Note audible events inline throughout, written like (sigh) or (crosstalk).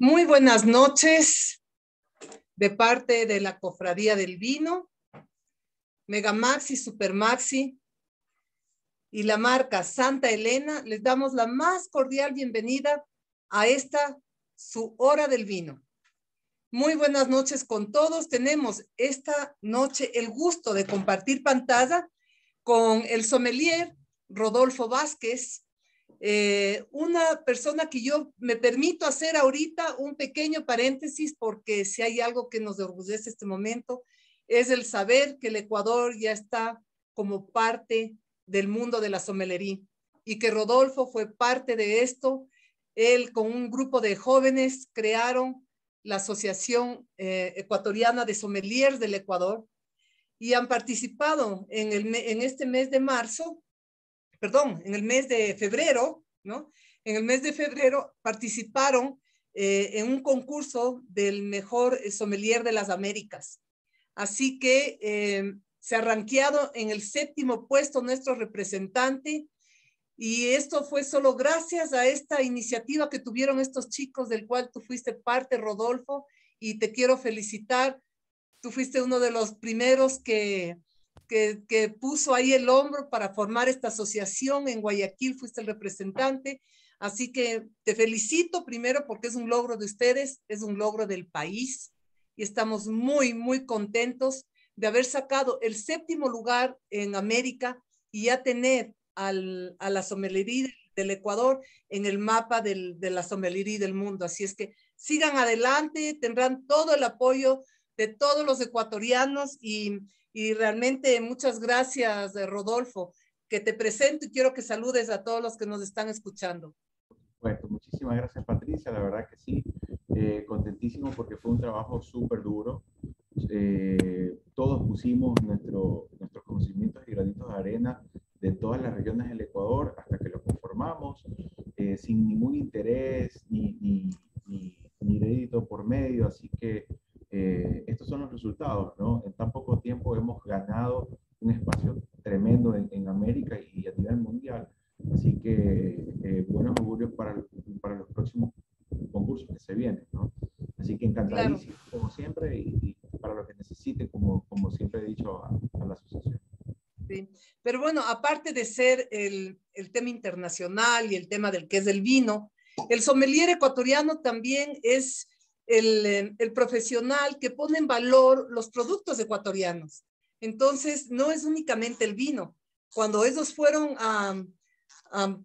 Muy buenas noches de parte de la Cofradía del Vino, Megamaxi, Supermaxi y la marca Santa Elena. Les damos la más cordial bienvenida a esta su hora del vino. Muy buenas noches con todos. Tenemos esta noche el gusto de compartir pantalla con el sommelier Rodolfo Vázquez, eh, una persona que yo me permito hacer ahorita un pequeño paréntesis porque si hay algo que nos orgullece este momento es el saber que el Ecuador ya está como parte del mundo de la somelería y que Rodolfo fue parte de esto. Él con un grupo de jóvenes crearon la Asociación eh, Ecuatoriana de Sommeliers del Ecuador y han participado en, el, en este mes de marzo perdón, en el mes de febrero, ¿no? En el mes de febrero participaron eh, en un concurso del mejor sommelier de las Américas. Así que eh, se ha ranqueado en el séptimo puesto nuestro representante y esto fue solo gracias a esta iniciativa que tuvieron estos chicos del cual tú fuiste parte, Rodolfo, y te quiero felicitar. Tú fuiste uno de los primeros que, que, puso ahí el hombro para formar esta asociación. En Guayaquil fuiste el representante. Así que te felicito primero porque es un logro de ustedes, es un logro del país y estamos muy, muy contentos de haber sacado el séptimo lugar en América y ya tener al, a la sommelería del Ecuador en el mapa del, de la sommelería del mundo. Así es que sigan adelante, tendrán todo el apoyo de todos los ecuatorianos y y realmente muchas gracias, eh, Rodolfo, que te presento y quiero que saludes a todos los que nos están escuchando. Bueno, muchísimas gracias, Patricia. La verdad que sí, eh, contentísimo porque fue un trabajo súper duro. Eh, todos pusimos nuestro, nuestros conocimientos y granitos de arena de todas las regiones del Ecuador hasta que lo conformamos, sin ningún interés ni, ni, ni, ni rédito por medio. Así que eh, estos son los resultados, ¿no? En tan poco tiempo hemos ganado un espacio tremendo en, América y a nivel mundial. Así que eh, buenos augurios para, para los próximos concursos que se vienen, ¿no? Así que encantadísimo, como siempre, y, para lo que necesite, como, como siempre he dicho a, la asociación. Sí, pero bueno, aparte de ser el, el tema internacional y el tema del que es el vino, el sommelier ecuatoriano también es el, el, profesional que pone en valor los productos ecuatorianos. Entonces, no es únicamente el vino. Cuando ellos fueron a,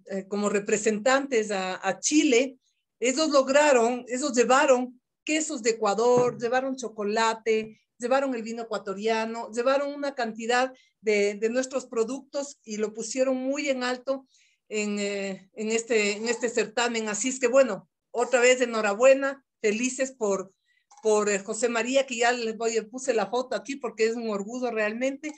eh, como representantes a, a, Chile, ellos lograron, ellos llevaron quesos de Ecuador, llevaron chocolate, llevaron el vino ecuatoriano, llevaron una cantidad de, de nuestros productos y lo pusieron muy en alto en, eh, en, este, en este certamen. Así es que bueno, otra vez enhorabuena felices por, por eh, José María, que ya les voy, puse la foto aquí porque es un orgullo realmente,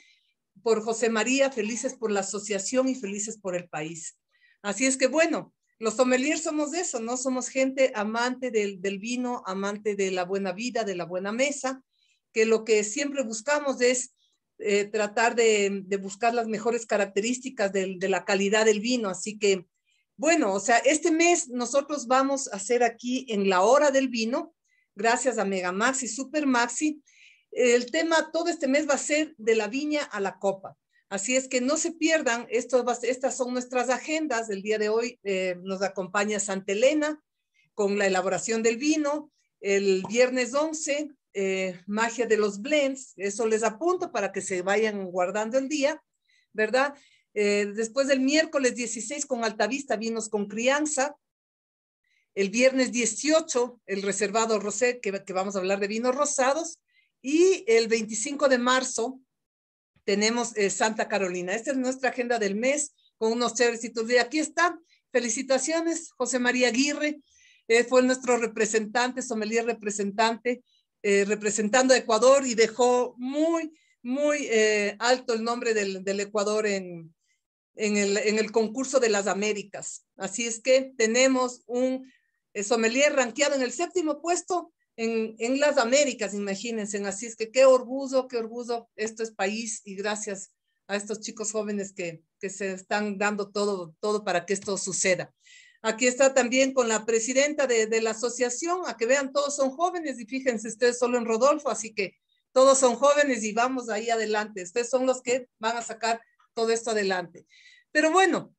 por José María, felices por la asociación y felices por el país. Así es que bueno, los sommeliers somos de eso, ¿no? Somos gente amante del, del vino, amante de la buena vida, de la buena mesa, que lo que siempre buscamos es eh, tratar de, de, buscar las mejores características de, de, la calidad del vino. Así que bueno, o sea, este mes nosotros vamos a hacer aquí en la hora del vino, gracias a Mega Maxi, Super Maxi. El tema todo este mes va a ser de la viña a la copa. Así es que no se pierdan, estas son nuestras agendas. El día de hoy eh, nos acompaña Santa Elena con la elaboración del vino. El viernes 11, eh, magia de los blends. Eso les apunto para que se vayan guardando el día, ¿verdad? Eh, después del miércoles 16 con Altavista, vinos con crianza. El viernes 18, el reservado rosé, que, vamos a hablar de vinos rosados. Y el 25 de marzo tenemos eh, Santa Carolina. Esta es nuestra agenda del mes con unos chéverecitos de aquí está. Felicitaciones, José María Aguirre. Eh, fue nuestro representante, sommelier representante, representando a Ecuador y dejó muy, muy alto el nombre del, del Ecuador en, en el, en el concurso de las Américas. Así es que tenemos un sommelier rankeado en el séptimo puesto en, en, las Américas, imagínense. Así es que qué orgullo, qué orgullo. Esto es país y gracias a estos chicos jóvenes que, que se están dando todo, todo para que esto suceda. Aquí está también con la presidenta de, de, la asociación, a que vean, todos son jóvenes y fíjense ustedes solo en Rodolfo, así que todos son jóvenes y vamos ahí adelante. Ustedes son los que van a sacar todo esto adelante. Pero bueno,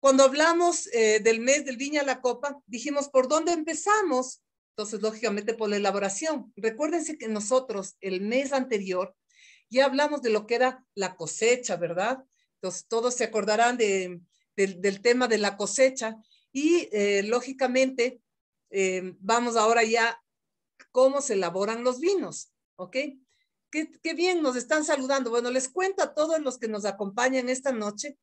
cuando hablamos eh, del mes del Viña la Copa, dijimos, ¿por dónde empezamos? Entonces, lógicamente, por la elaboración. Recuérdense que nosotros el mes anterior ya hablamos de lo que era la cosecha, ¿verdad? Entonces, todos se acordarán de, del tema de la cosecha y, eh, lógicamente, eh, vamos ahora ya cómo se elaboran los vinos, ¿ok? Qué, bien, nos están saludando. Bueno, les cuento a todos los que nos acompañan esta noche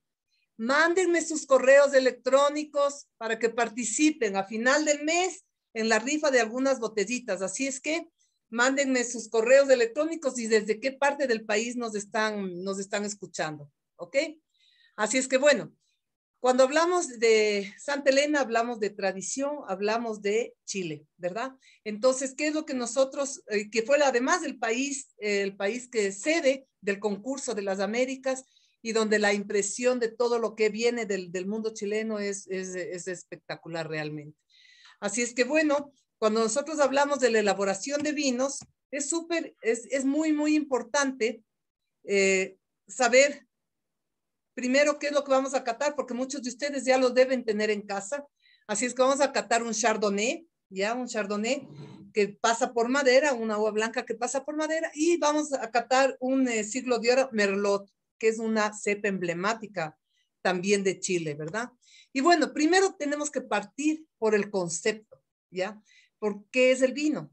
Mándenme sus correos electrónicos para que participen a final del mes en la rifa de algunas botellitas. Así es que mándenme sus correos electrónicos y desde qué parte del país nos están, nos están escuchando. ¿Ok? Así es que bueno, cuando hablamos de Santa Elena, hablamos de tradición, hablamos de Chile, ¿verdad? Entonces, ¿qué es lo que nosotros, eh, que fue además del país, el país que sede del concurso de las Américas, y donde la impresión de todo lo que viene del, del mundo chileno es, es, es, espectacular realmente. Así es que bueno, cuando nosotros hablamos de la elaboración de vinos, es súper, es, es, muy, muy importante eh, saber primero qué es lo que vamos a catar, porque muchos de ustedes ya lo deben tener en casa. Así es que vamos a catar un chardonnay, ya un chardonnay que pasa por madera, una uva blanca que pasa por madera, y vamos a catar un eh, siglo de oro merlot que es una cepa emblemática también de Chile, ¿verdad? Y bueno, primero tenemos que partir por el concepto, ¿ya? ¿Por qué es el vino?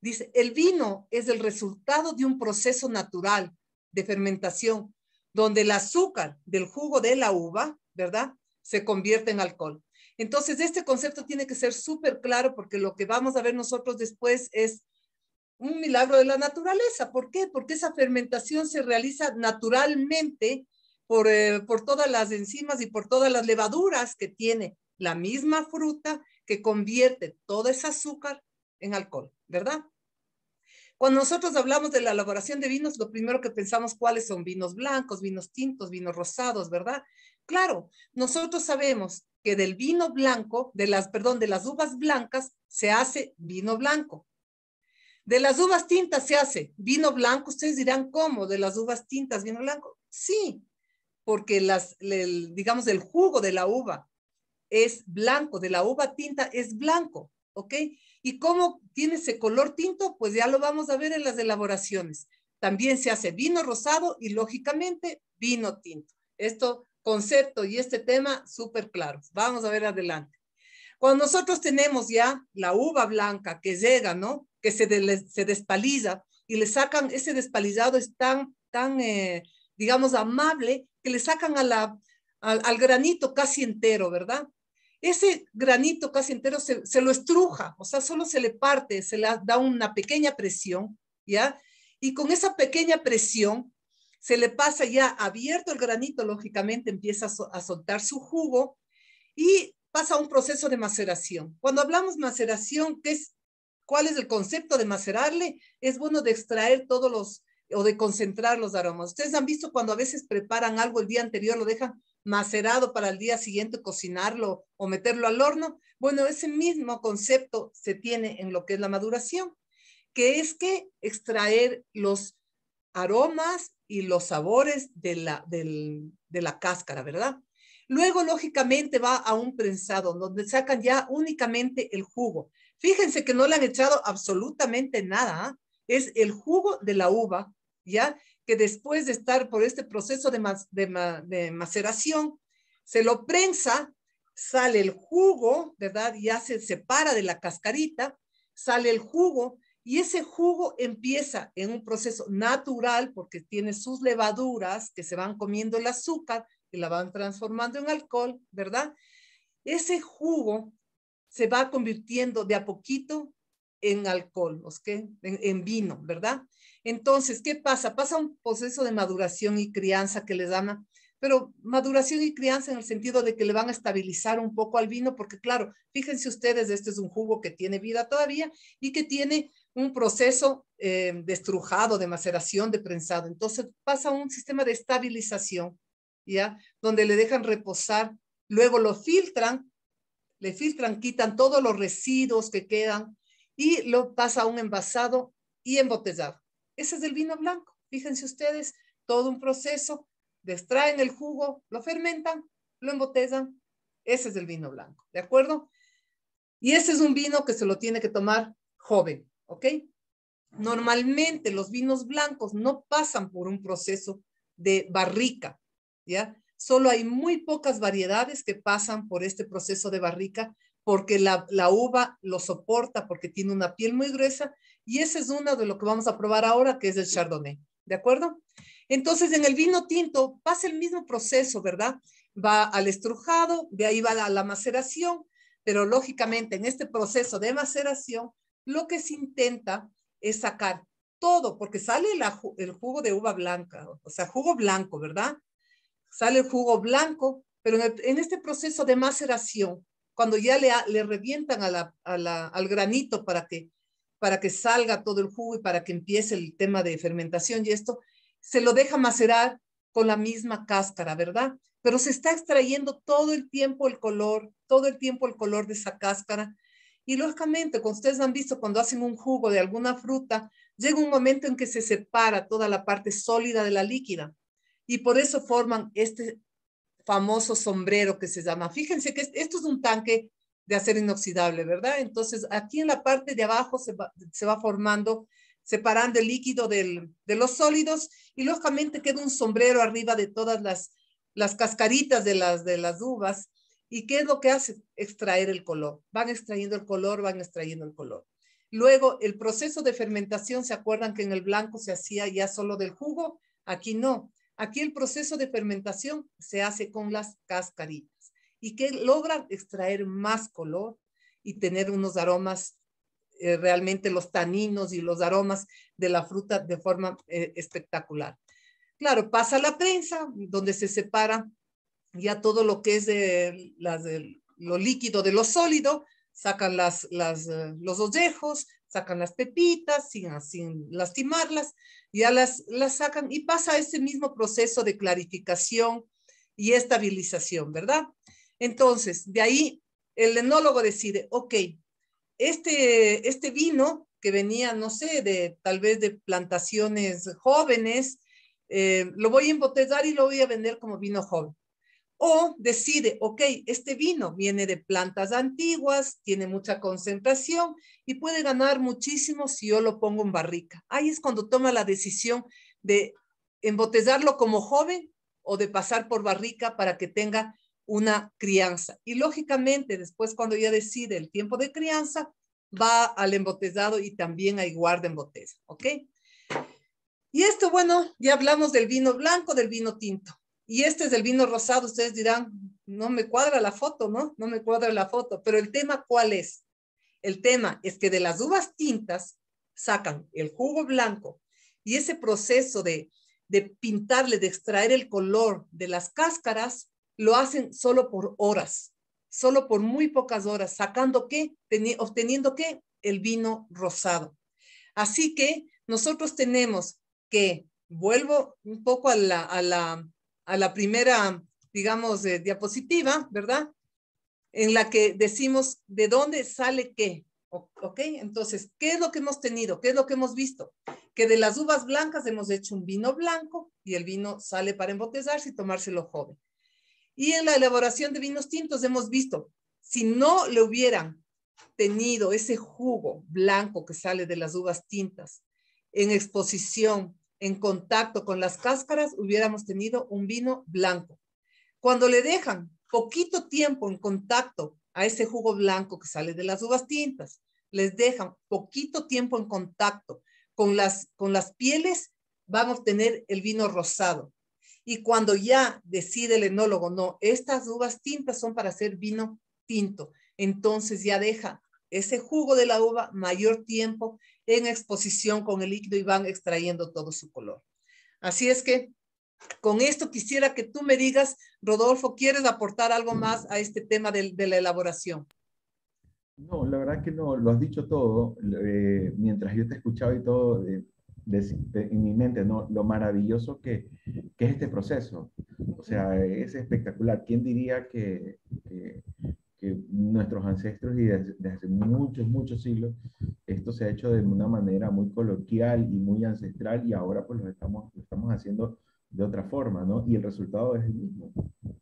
Dice, el vino es el resultado de un proceso natural de fermentación, donde el azúcar del jugo de la uva, ¿verdad? Se convierte en alcohol. Entonces, este concepto tiene que ser súper claro porque lo que vamos a ver nosotros después es un milagro de la naturaleza. ¿Por qué? Porque esa fermentación se realiza naturalmente por, eh, por todas las enzimas y por todas las levaduras que tiene la misma fruta que convierte todo ese azúcar en alcohol, ¿verdad? Cuando nosotros hablamos de la elaboración de vinos, lo primero que pensamos cuáles son vinos blancos, vinos tintos, vinos rosados, ¿verdad? Claro, nosotros sabemos que del vino blanco, de las, perdón, de las uvas blancas se hace vino blanco. De las uvas tintas se hace vino blanco. Ustedes dirán, ¿cómo? De las uvas tintas, vino blanco. Sí, porque las, digamos, el jugo de la uva es blanco, de la uva tinta es blanco, ¿ok? ¿Y cómo tiene ese color tinto? Pues ya lo vamos a ver en las elaboraciones. También se hace vino rosado y lógicamente vino tinto. Esto concepto y este tema súper claros. Vamos a ver adelante. Cuando nosotros tenemos ya la uva blanca que llega, ¿no? que se, despaliza y le sacan, ese despalizado es tan, tan eh, digamos, amable, que le sacan al, granito casi entero, ¿verdad? Ese granito casi entero se, se, lo estruja, o sea, solo se le parte, se le da una pequeña presión, ¿ya? Y con esa pequeña presión se le pasa ya abierto el granito, lógicamente empieza a, soltar su jugo y pasa a un proceso de maceración. Cuando hablamos maceración, ¿qué es ¿Cuál es el concepto de macerarle? Es bueno de extraer todos los o de concentrar los aromas. Ustedes han visto cuando a veces preparan algo el día anterior, lo dejan macerado para el día siguiente cocinarlo o meterlo al horno. Bueno, ese mismo concepto se tiene en lo que es la maduración, que es que extraer los aromas y los sabores de la, de la cáscara, ¿verdad? Luego, lógicamente, va a un prensado donde sacan ya únicamente el jugo. Fíjense que no le han echado absolutamente nada. ¿ah? Es el jugo de la uva, ¿ya? Que después de estar por este proceso de, maceración, se lo prensa, sale el jugo, ¿verdad? Ya se separa de la cascarita, sale el jugo y ese jugo empieza en un proceso natural porque tiene sus levaduras que se van comiendo el azúcar y la van transformando en alcohol, ¿verdad? Ese jugo se va convirtiendo de a poquito en alcohol, En, en, vino, ¿verdad? Entonces, ¿qué pasa? Pasa un proceso de maduración y crianza que les llama, pero maduración y crianza en el sentido de que le van a estabilizar un poco al vino, porque claro, fíjense ustedes, este es un jugo que tiene vida todavía y que tiene un proceso eh, de estrujado, de maceración, de prensado. Entonces pasa un sistema de estabilización, ¿ya? Donde le dejan reposar, luego lo filtran le filtran, quitan todos los residuos que quedan y lo pasa a un envasado y embotellado. Ese es el vino blanco. Fíjense ustedes, todo un proceso, extraen el jugo, lo fermentan, lo embotellan. Ese es el vino blanco, ¿de acuerdo? Y ese es un vino que se lo tiene que tomar joven, ¿ok? Normalmente los vinos blancos no pasan por un proceso de barrica, ¿ya? Solo hay muy pocas variedades que pasan por este proceso de barrica porque la, uva lo soporta, porque tiene una piel muy gruesa, y ese es uno de lo que vamos a probar ahora, que es el Chardonnay, ¿de acuerdo? Entonces, en el vino tinto pasa el mismo proceso, ¿verdad? Va al estrujado, de ahí va a la maceración, pero lógicamente en este proceso de maceración, lo que se intenta es sacar todo, porque sale el jugo de uva blanca, o sea, jugo blanco, ¿verdad? Sale el jugo blanco, pero en, este proceso de maceración, cuando ya le, le revientan al granito para que, para que salga todo el jugo y para que empiece el tema de fermentación y esto, se lo deja macerar con la misma cáscara, ¿verdad? Pero se está extrayendo todo el tiempo el color, todo el tiempo el color de esa cáscara. Y lógicamente, como ustedes han visto, cuando hacen un jugo de alguna fruta, llega un momento en que se separa toda la parte sólida de la líquida. Y por eso forman este famoso sombrero que se llama. Fíjense que esto es un tanque de acero inoxidable, ¿verdad? Entonces, aquí en la parte de abajo se va, formando, separando el líquido del, de los sólidos y lógicamente queda un sombrero arriba de todas las, las cascaritas de las, de las uvas. ¿Y qué es lo que hace? Extraer el color. Van extrayendo el color, van extrayendo el color. Luego, el proceso de fermentación, ¿se acuerdan que en el blanco se hacía ya solo del jugo? Aquí no. Aquí el proceso de fermentación se hace con las cascaritas y que logran extraer más color y tener unos aromas, eh, realmente los taninos y los aromas de la fruta de forma eh, espectacular. Claro, pasa la prensa, donde se separa ya todo lo que es de, lo líquido de lo sólido, sacan las, eh, los ollejos, sacan las pepitas sin, sin lastimarlas, ya las, las sacan y pasa ese mismo proceso de clarificación y estabilización, ¿verdad? Entonces, de ahí el enólogo decide, ok, este, este vino que venía, no sé, de tal vez de plantaciones jóvenes, eh, lo voy a embotellar y lo voy a vender como vino joven. O decide, ok, este vino viene de plantas antiguas, tiene mucha concentración y puede ganar muchísimo si yo lo pongo en barrica. Ahí es cuando toma la decisión de embotellarlo como joven o de pasar por barrica para que tenga una crianza. Y lógicamente, después cuando ya decide el tiempo de crianza, va al embotellado y también hay guarda en ¿ok? Y esto, bueno, ya hablamos del vino blanco, del vino tinto. Y este es el vino rosado, ustedes dirán, no me cuadra la foto, ¿no? No me cuadra la foto, pero el tema cuál es? El tema es que de las uvas tintas sacan el jugo blanco y ese proceso de, de pintarle, de extraer el color de las cáscaras, lo hacen solo por horas, solo por muy pocas horas, sacando qué, obteniendo qué, el vino rosado. Así que nosotros tenemos que, vuelvo un poco a la, a la, a la primera, digamos, diapositiva, ¿verdad? En la que decimos de dónde sale qué. ¿Ok? Entonces, ¿qué es lo que hemos tenido? ¿Qué es lo que hemos visto? Que de las uvas blancas hemos hecho un vino blanco y el vino sale para embotellarse y tomárselo joven. Y en la elaboración de vinos tintos hemos visto, si no le hubieran tenido ese jugo blanco que sale de las uvas tintas en exposición en contacto con las cáscaras, hubiéramos tenido un vino blanco. Cuando le dejan poquito tiempo en contacto a ese jugo blanco que sale de las uvas tintas, les dejan poquito tiempo en contacto con las, con las pieles, van a obtener el vino rosado. Y cuando ya decide el enólogo, no, estas uvas tintas son para hacer vino tinto, entonces ya deja ese jugo de la uva mayor tiempo en exposición con el líquido y van extrayendo todo su color. Así es que con esto quisiera que tú me digas, Rodolfo, ¿quieres aportar algo más a este tema de, la elaboración? No, la verdad que no, lo has dicho todo. Eh, mientras yo te escuchaba y todo, en mi mente, ¿no? Lo maravilloso que, que, es este proceso. O sea, es espectacular. ¿Quién diría que, que que nuestros ancestros y desde, muchos, muchos siglos, esto se ha hecho de una manera muy coloquial y muy ancestral y ahora pues lo estamos, lo estamos haciendo de otra forma, ¿no? Y el resultado es el mismo,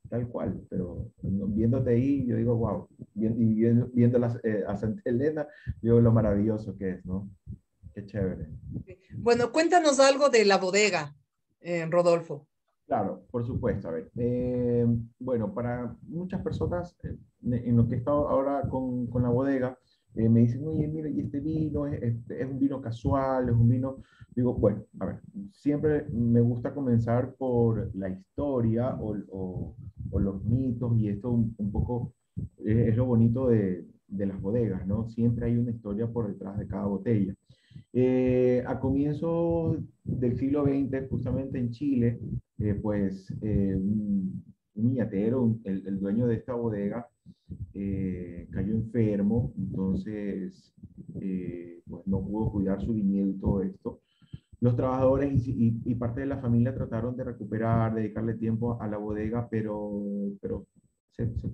tal cual, pero viéndote ahí, yo digo, wow, y viendo, viendo eh, a Santa Elena, digo lo maravilloso que es, ¿no? Qué chévere. Bueno, cuéntanos algo de la bodega, eh, Rodolfo. Claro, por supuesto. A ver, eh, bueno, para muchas personas, eh, en lo que he estado ahora con, con la bodega, eh, me dicen, oye, mira, y este vino es, es, un vino casual, es un vino, digo, bueno, a ver, siempre me gusta comenzar por la historia o, o, o los mitos y esto un, un poco es lo bonito de, de, las bodegas, ¿no? Siempre hay una historia por detrás de cada botella. Eh, a comienzos del siglo XX, justamente en Chile, eh, pues eh, un, niñatero, el, el, dueño de esta bodega, cayó enfermo, entonces pues no pudo cuidar su viñedo y todo esto. Los trabajadores y, y, parte de la familia trataron de recuperar, dedicarle tiempo a la bodega, pero, pero se, se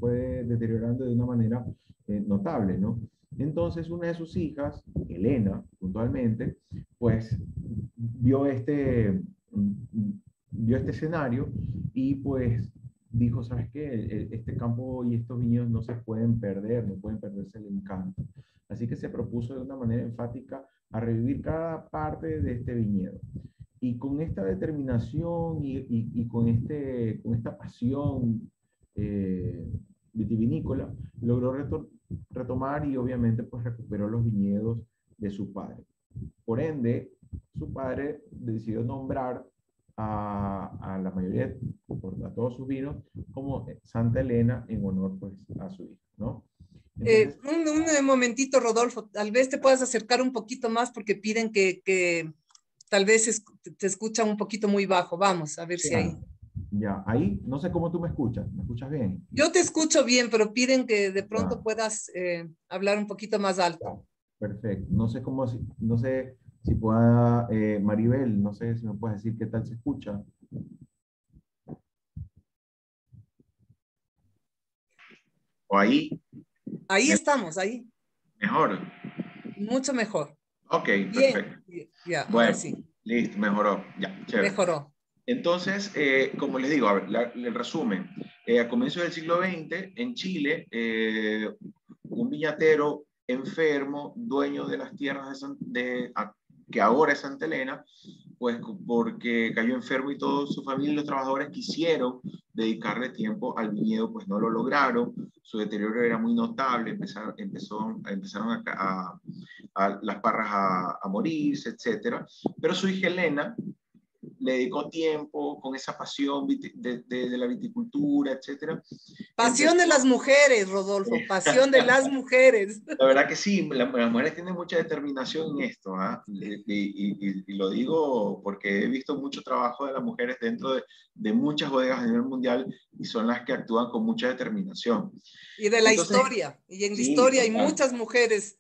deteriorando de una manera notable, ¿no? Entonces una de sus hijas, Elena, puntualmente, pues vio este, vio este escenario y pues dijo, ¿sabes qué? Este campo y estos viñedos no se pueden perder, no pueden perderse el encanto. Así que se propuso de una manera enfática a revivir cada parte de este viñedo. Y con esta determinación y, y, y con, este, con esta pasión eh, vitivinícola, logró retomar y obviamente pues recuperó los viñedos de su padre. Por ende, su padre decidió nombrar a, a la mayoría, a todos sus vinos, como Santa Elena en honor pues a su hijo, ¿no? Eh, un, un, momentito, Rodolfo, tal vez te puedas acercar un poquito más porque piden que, que tal vez es, te escucha un poquito muy bajo. Vamos, a ver sí, si ahí. Ya, ahí, no sé cómo tú me escuchas, ¿me escuchas bien? Yo te escucho bien, pero piden que de pronto ya. puedas eh, hablar un poquito más alto. Perfecto, no sé cómo, no sé si pueda, eh, Maribel, no sé si me puedes decir qué tal se escucha. ¿O ahí? Ahí ¿Me... estamos, ahí. Mejor. Mucho mejor. Ok, perfecto. Ya, bueno, sí. listo, mejoró. Ya, chévere. Mejoró. Entonces, eh, como les digo, a el resumen. Eh, a comienzos del siglo XX, en Chile, eh, un viñatero enfermo, dueño de las tierras de, que ahora es Santa Elena, pues porque cayó enfermo y toda su familia y los trabajadores quisieron dedicarle tiempo al viñedo, pues no lo lograron, su deterioro era muy notable, empezaron, a las parras a, a morirse, etc. Pero su hija Elena, le dedicó tiempo con esa pasión de, de, de la viticultura, etcétera. Pasión Entonces, de las mujeres, Rodolfo, pasión de las (laughs) mujeres. La verdad que sí, la, las mujeres tienen mucha determinación en esto, ¿eh? y, y, y, lo digo porque he visto mucho trabajo de las mujeres dentro de, de, muchas bodegas a nivel mundial y son las que actúan con mucha determinación. Y de la Entonces, historia, y en la sí, historia hay muchas mujeres,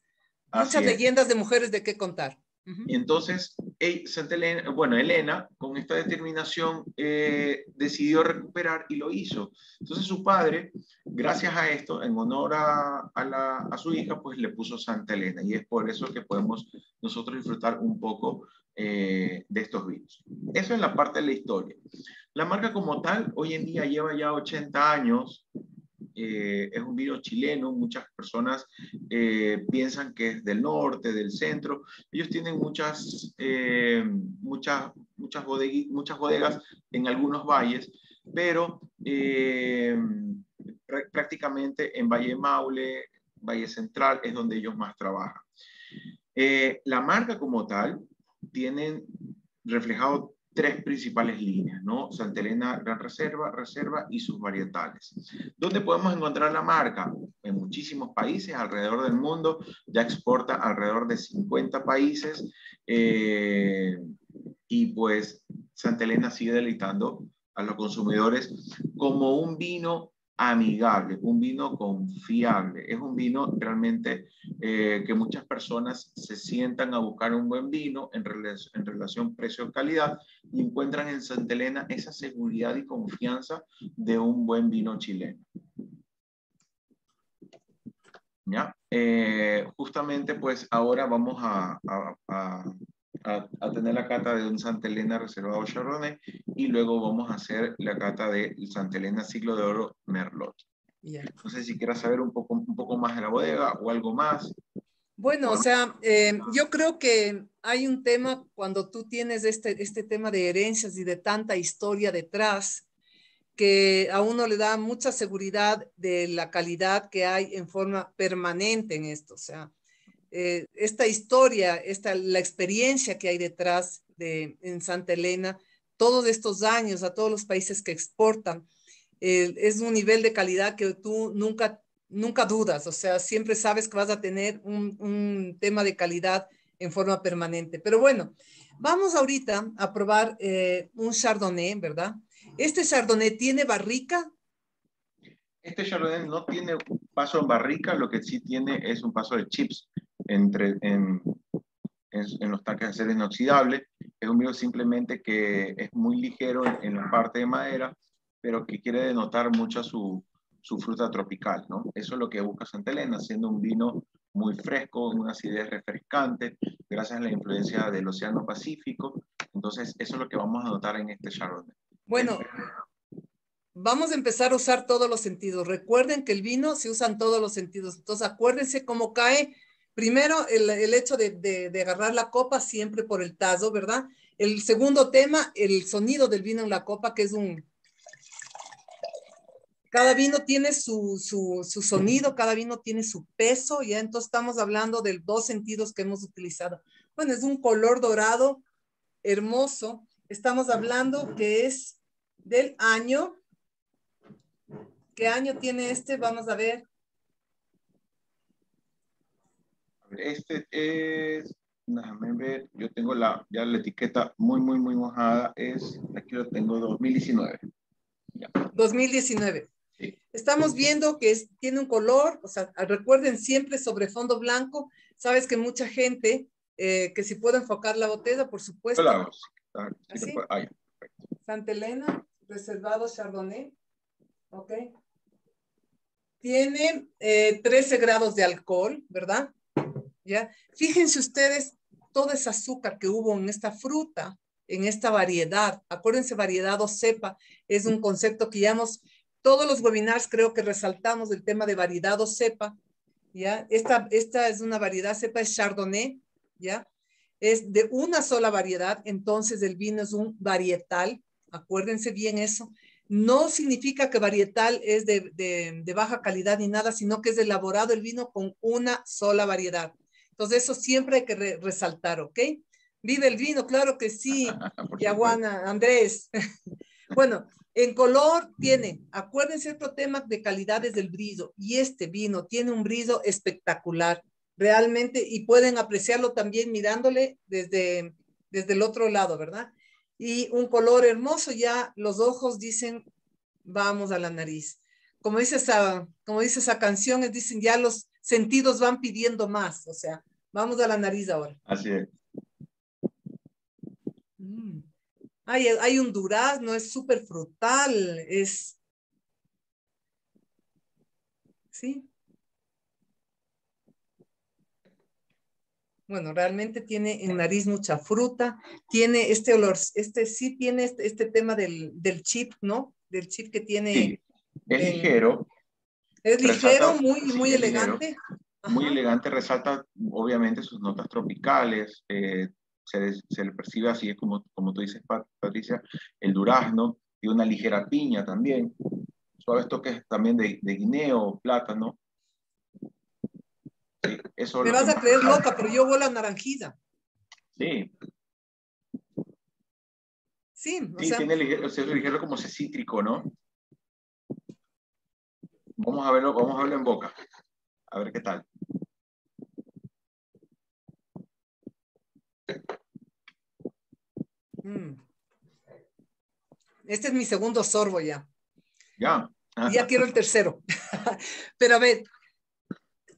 muchas leyendas de mujeres de qué contar. Y entonces, Santa Elena, bueno, Elena, con esta determinación, eh, decidió recuperar y lo hizo. Entonces su padre, gracias a esto, en honor a, su hija, pues le puso Santa Elena. Y es por eso que podemos nosotros disfrutar un poco eh, de estos vinos. Eso es la parte de la historia. La marca como tal, hoy en día lleva ya 80 años eh, es un vino chileno, muchas personas eh, piensan que es del norte, del centro. Ellos tienen muchas, eh, muchas, muchas, bodegas en algunos valles, pero prácticamente en Valle Maule, Valle Central, es donde ellos más trabajan. La marca como tal tienen reflejado tres principales líneas, ¿no? Santa Elena Gran Reserva, Reserva y sus varietales. ¿Dónde podemos encontrar la marca? En muchísimos países alrededor del mundo, ya exporta alrededor de 50 países eh, y pues Santa Elena sigue deleitando a los consumidores como un vino amigable, un vino confiable. Es un vino realmente eh, que muchas personas se sientan a buscar un buen vino en, rel en relación precio-calidad y encuentran en Santa Elena esa seguridad y confianza de un buen vino chileno. ¿Ya? Eh, justamente, pues ahora vamos a, tener la cata de un Santa Elena reservado Chardonnay y luego vamos a hacer la cata de Santa Elena Siglo de Oro Merlot. No sé si quieras saber un poco, un poco más de la bodega o algo más. Bueno, o sea, eh, yo creo que hay un tema cuando tú tienes este, este tema de herencias y de tanta historia detrás, que a uno le da mucha seguridad de la calidad que hay en forma permanente en esto. O sea, eh, esta historia, esta, la experiencia que hay detrás de, en Santa Elena, todos estos años a todos los países que exportan, eh, es un nivel de calidad que tú nunca, nunca dudas, o sea, siempre sabes que vas a tener un, un tema de calidad en forma permanente. Pero bueno, vamos ahorita a probar eh, un Chardonnay, ¿verdad? ¿Este Chardonnay tiene barrica? Este Chardonnay no tiene paso en barrica, lo que sí tiene es un paso de chips entre, en, en, los tanques de acero inoxidable. Es un vino simplemente que es muy ligero en, la parte de madera, pero que quiere denotar mucho su, su fruta tropical, ¿no? Eso es lo que busca Santa Elena, siendo un vino muy fresco, una acidez refrescante, gracias a la influencia del Océano Pacífico. Entonces, eso es lo que vamos a notar en este Chardonnay. Bueno, vamos a empezar a usar todos los sentidos. Recuerden que el vino se usan todos los sentidos. Entonces, acuérdense cómo cae Primero, el, el hecho de, de, agarrar la copa siempre por el tazo, ¿verdad? El segundo tema, el sonido del vino en la copa, que es un... Cada vino tiene su, su, su sonido, cada vino tiene su peso, ya entonces estamos hablando de dos sentidos que hemos utilizado. Bueno, es un color dorado hermoso. Estamos hablando que es del año. ¿Qué año tiene este? Vamos a ver. Este es, déjame ver, yo tengo la, ya la etiqueta muy, muy, muy mojada, es, aquí lo tengo, 2019. 2019. Estamos viendo que es, tiene un color, o sea, recuerden siempre sobre fondo blanco, sabes que mucha gente, eh, que si puedo enfocar la botella, por supuesto. Claro, ¿Así? Santa Elena, reservado Chardonnay, ok. Tiene 13 eh, grados de alcohol, ¿verdad? Fíjense ustedes todo ese azúcar que hubo en esta fruta, en esta variedad. Acuérdense, variedad o cepa es un concepto que ya hemos, todos los webinars creo que resaltamos el tema de variedad o cepa, ¿ya? Esta, esta es una variedad cepa, es Chardonnay, ¿ya? Es de una sola variedad, entonces el vino es un varietal, acuérdense bien eso. No significa que varietal es de, de baja calidad ni nada, sino que es elaborado el vino con una sola variedad. Entonces, eso siempre hay que resaltar, ¿ok? Vive el vino, claro que sí, (laughs) Yaguana, Andrés. (laughs) bueno, en color tiene, acuérdense otro tema de calidades del brillo, y este vino tiene un brillo espectacular, realmente, y pueden apreciarlo también mirándole desde, desde el otro lado, ¿verdad? Y un color hermoso, ya los ojos dicen, vamos a la nariz. Como dice esa, como dice esa canción, dicen ya los sentidos van pidiendo más, o sea, Vamos a la nariz ahora. Así es. Mm. Hay, un durazno, es súper frutal, es... ¿Sí? Bueno, realmente tiene en nariz mucha fruta, tiene este olor, este sí tiene este, este tema del, chip, ¿no? Del chip que tiene. Sí, es ligero. Es ligero, muy, muy elegante muy elegante, resalta obviamente sus notas tropicales, eh, se, se, le percibe así, como, como tú dices, Patricia, el durazno y una ligera piña también, suaves toques también de, de guineo, plátano. Sí, eso Me vas a creer loca, pero yo vuelo a naranjita. Sí. Sí, o sí tiene ligero, o sea, ligero como ese cítrico, ¿no? Vamos a verlo, vamos a verlo en boca. A ver qué tal. Mm. Este es mi segundo sorbo ya. Ya. Ya quiero el tercero. (laughs) Pero a ver,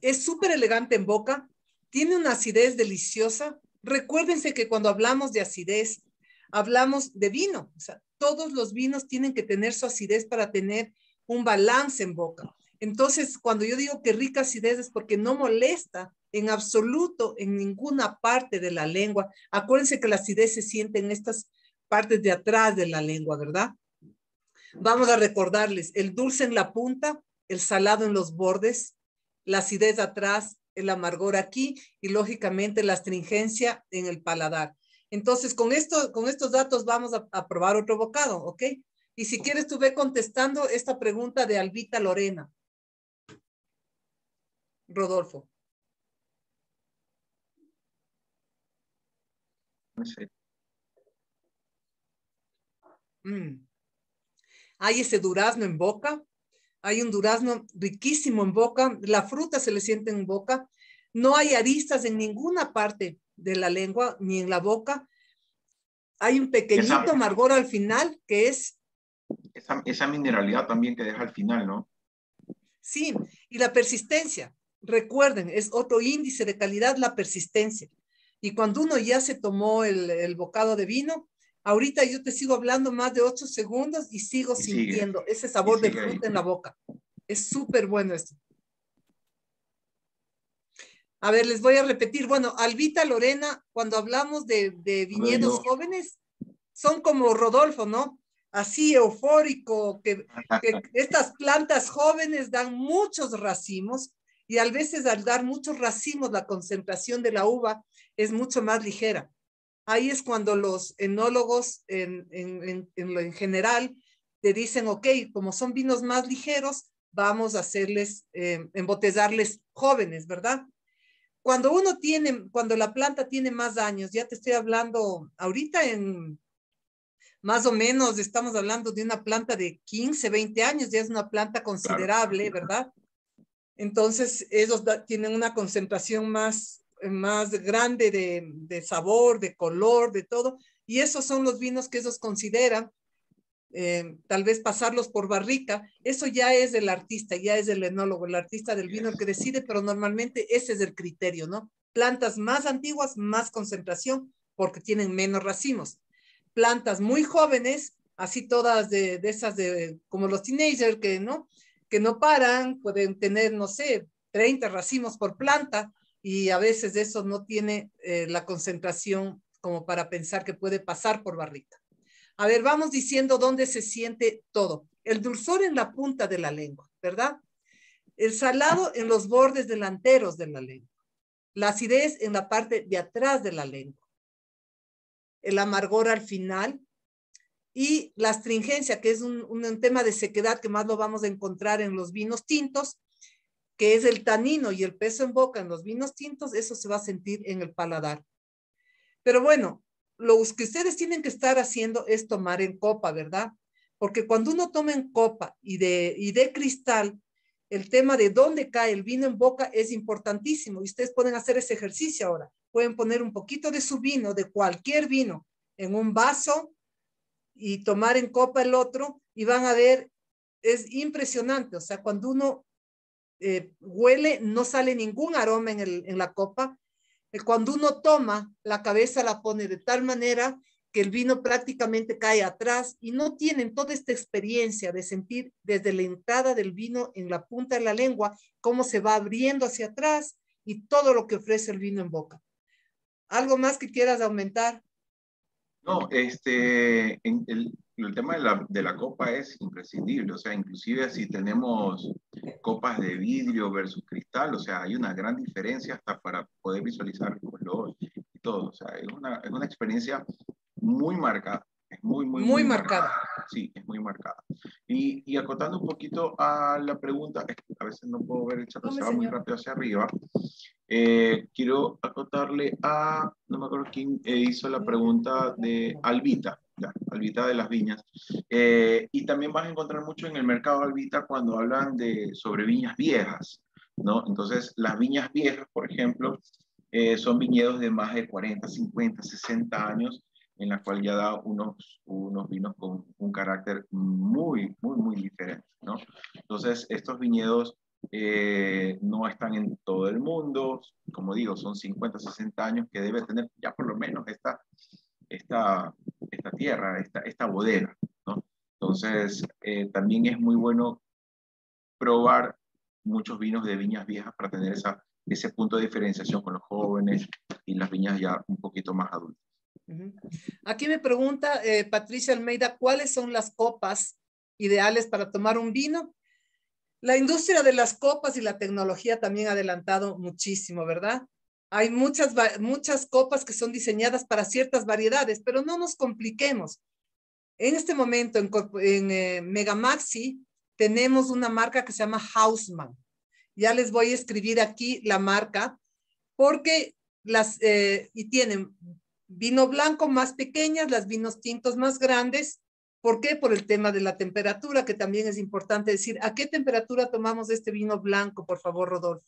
es súper elegante en boca, tiene una acidez deliciosa. Recuérdense que cuando hablamos de acidez, hablamos de vino. O sea, todos los vinos tienen que tener su acidez para tener un balance en boca. Entonces, cuando yo digo que rica acidez es porque no molesta en absoluto en ninguna parte de la lengua. Acuérdense que la acidez se siente en estas partes de atrás de la lengua, ¿verdad? Vamos a recordarles el dulce en la punta, el salado en los bordes, la acidez atrás, el amargor aquí y lógicamente la astringencia en el paladar. Entonces, con, esto, con estos datos vamos a, probar otro bocado, ¿ok? Y si quieres, tú ve contestando esta pregunta de Albita Lorena. Rodolfo. Mm. Hay ese durazno en boca, hay un durazno riquísimo en boca, la fruta se le siente en boca, no hay aristas en ninguna parte de la lengua ni en la boca. Hay un pequeñito amargor al final que es... Esa, esa mineralidad también que deja al final, ¿no? Sí, y la persistencia. Recuerden, es otro índice de calidad la persistencia. Y cuando uno ya se tomó el, bocado de vino, ahorita yo te sigo hablando más de ocho segundos y sigo sintiendo ese sabor de fruta en la boca. Es súper bueno esto. A ver, les voy a repetir. Bueno, Albita Lorena, cuando hablamos de, viñedos jóvenes, son como Rodolfo, ¿no? Así eufórico, que, que (laughs) estas plantas jóvenes dan muchos racimos y a veces al dar muchos racimos la concentración de la uva es mucho más ligera. Ahí es cuando los enólogos en, en, en, lo en general te dicen, ok, como son vinos más ligeros, vamos a hacerles, eh, embotellarles jóvenes, ¿verdad? Cuando uno tiene, cuando la planta tiene más años, ya te estoy hablando ahorita en más o menos, estamos hablando de una planta de 15, 20 años, ya es una planta considerable, ¿verdad? Entonces, ellos tienen una concentración más, más grande de, sabor, de color, de todo. Y esos son los vinos que ellos consideran, eh, tal vez pasarlos por barrica. Eso ya es del artista, ya es del enólogo, el artista del vino el que decide, pero normalmente ese es el criterio, ¿no? Plantas más antiguas, más concentración, porque tienen menos racimos. Plantas muy jóvenes, así todas de, de esas de, como los teenagers, que, ¿no? que no paran, pueden tener, no sé, 30 racimos por planta y a veces eso no tiene eh, la concentración como para pensar que puede pasar por barrica. A ver, vamos diciendo dónde se siente todo. El dulzor en la punta de la lengua, ¿verdad? El salado en los bordes delanteros de la lengua. La acidez en la parte de atrás de la lengua. El amargor al final y la astringencia, que es un, un, tema de sequedad que más lo vamos a encontrar en los vinos tintos, que es el tanino y el peso en boca en los vinos tintos, eso se va a sentir en el paladar. Pero bueno, lo que ustedes tienen que estar haciendo es tomar en copa, ¿verdad? Porque cuando uno toma en copa y de, y de cristal, el tema de dónde cae el vino en boca es importantísimo y ustedes pueden hacer ese ejercicio ahora. Pueden poner un poquito de su vino, de cualquier vino, en un vaso y tomar en copa el otro y van a ver, es impresionante, o sea, cuando uno eh, huele, no sale ningún aroma en, la copa. Eh, cuando uno toma, la cabeza la pone de tal manera que el vino prácticamente cae atrás y no tienen toda esta experiencia de sentir desde la entrada del vino en la punta de la lengua cómo se va abriendo hacia atrás y todo lo que ofrece el vino en boca. ¿Algo más que quieras aumentar? No, este, en el, el tema de la, de la, copa es imprescindible, o sea, inclusive si tenemos copas de vidrio versus cristal, o sea, hay una gran diferencia hasta para poder visualizar el color y todo, o sea, es una, es una experiencia muy marcada, es muy, muy, muy, muy marcada. marcada. Sí, es muy marcada. Y, y, acotando un poquito a la pregunta, a veces no puedo ver el chat, se va muy rápido hacia arriba. Eh, quiero acotarle a, no me acuerdo quién eh, hizo la pregunta de Albita, ya, Albita de las Viñas. Eh, y también vas a encontrar mucho en el mercado Albita cuando hablan de, sobre viñas viejas, ¿no? Entonces, las viñas viejas, por ejemplo, eh, son viñedos de más de 40, 50, 60 años, en la cual ya da unos, unos vinos con un carácter muy, muy, muy diferente, ¿no? Entonces, estos viñedos eh, no están en todo el mundo, como digo, son 50, 60 años que debe tener ya por lo menos esta, esta, esta tierra, esta, esta bodega, ¿no? Entonces, eh, también es muy bueno probar muchos vinos de viñas viejas para tener esa, ese punto de diferenciación con los jóvenes y las viñas ya un poquito más adultas. Aquí me pregunta eh, Patricia Almeida, ¿cuáles son las copas ideales para tomar un vino? La industria de las copas y la tecnología también ha adelantado muchísimo, ¿verdad? Hay muchas, muchas copas que son diseñadas para ciertas variedades, pero no nos compliquemos. En este momento, en, en eh, Megamaxi, tenemos una marca que se llama Hausmann. Ya les voy a escribir aquí la marca, porque las, eh, y tienen vino blanco más pequeñas, las vinos tintos más grandes, ¿Por qué? Por el tema de la temperatura, que también es importante decir. ¿A qué temperatura tomamos este vino blanco, por favor, Rodolfo?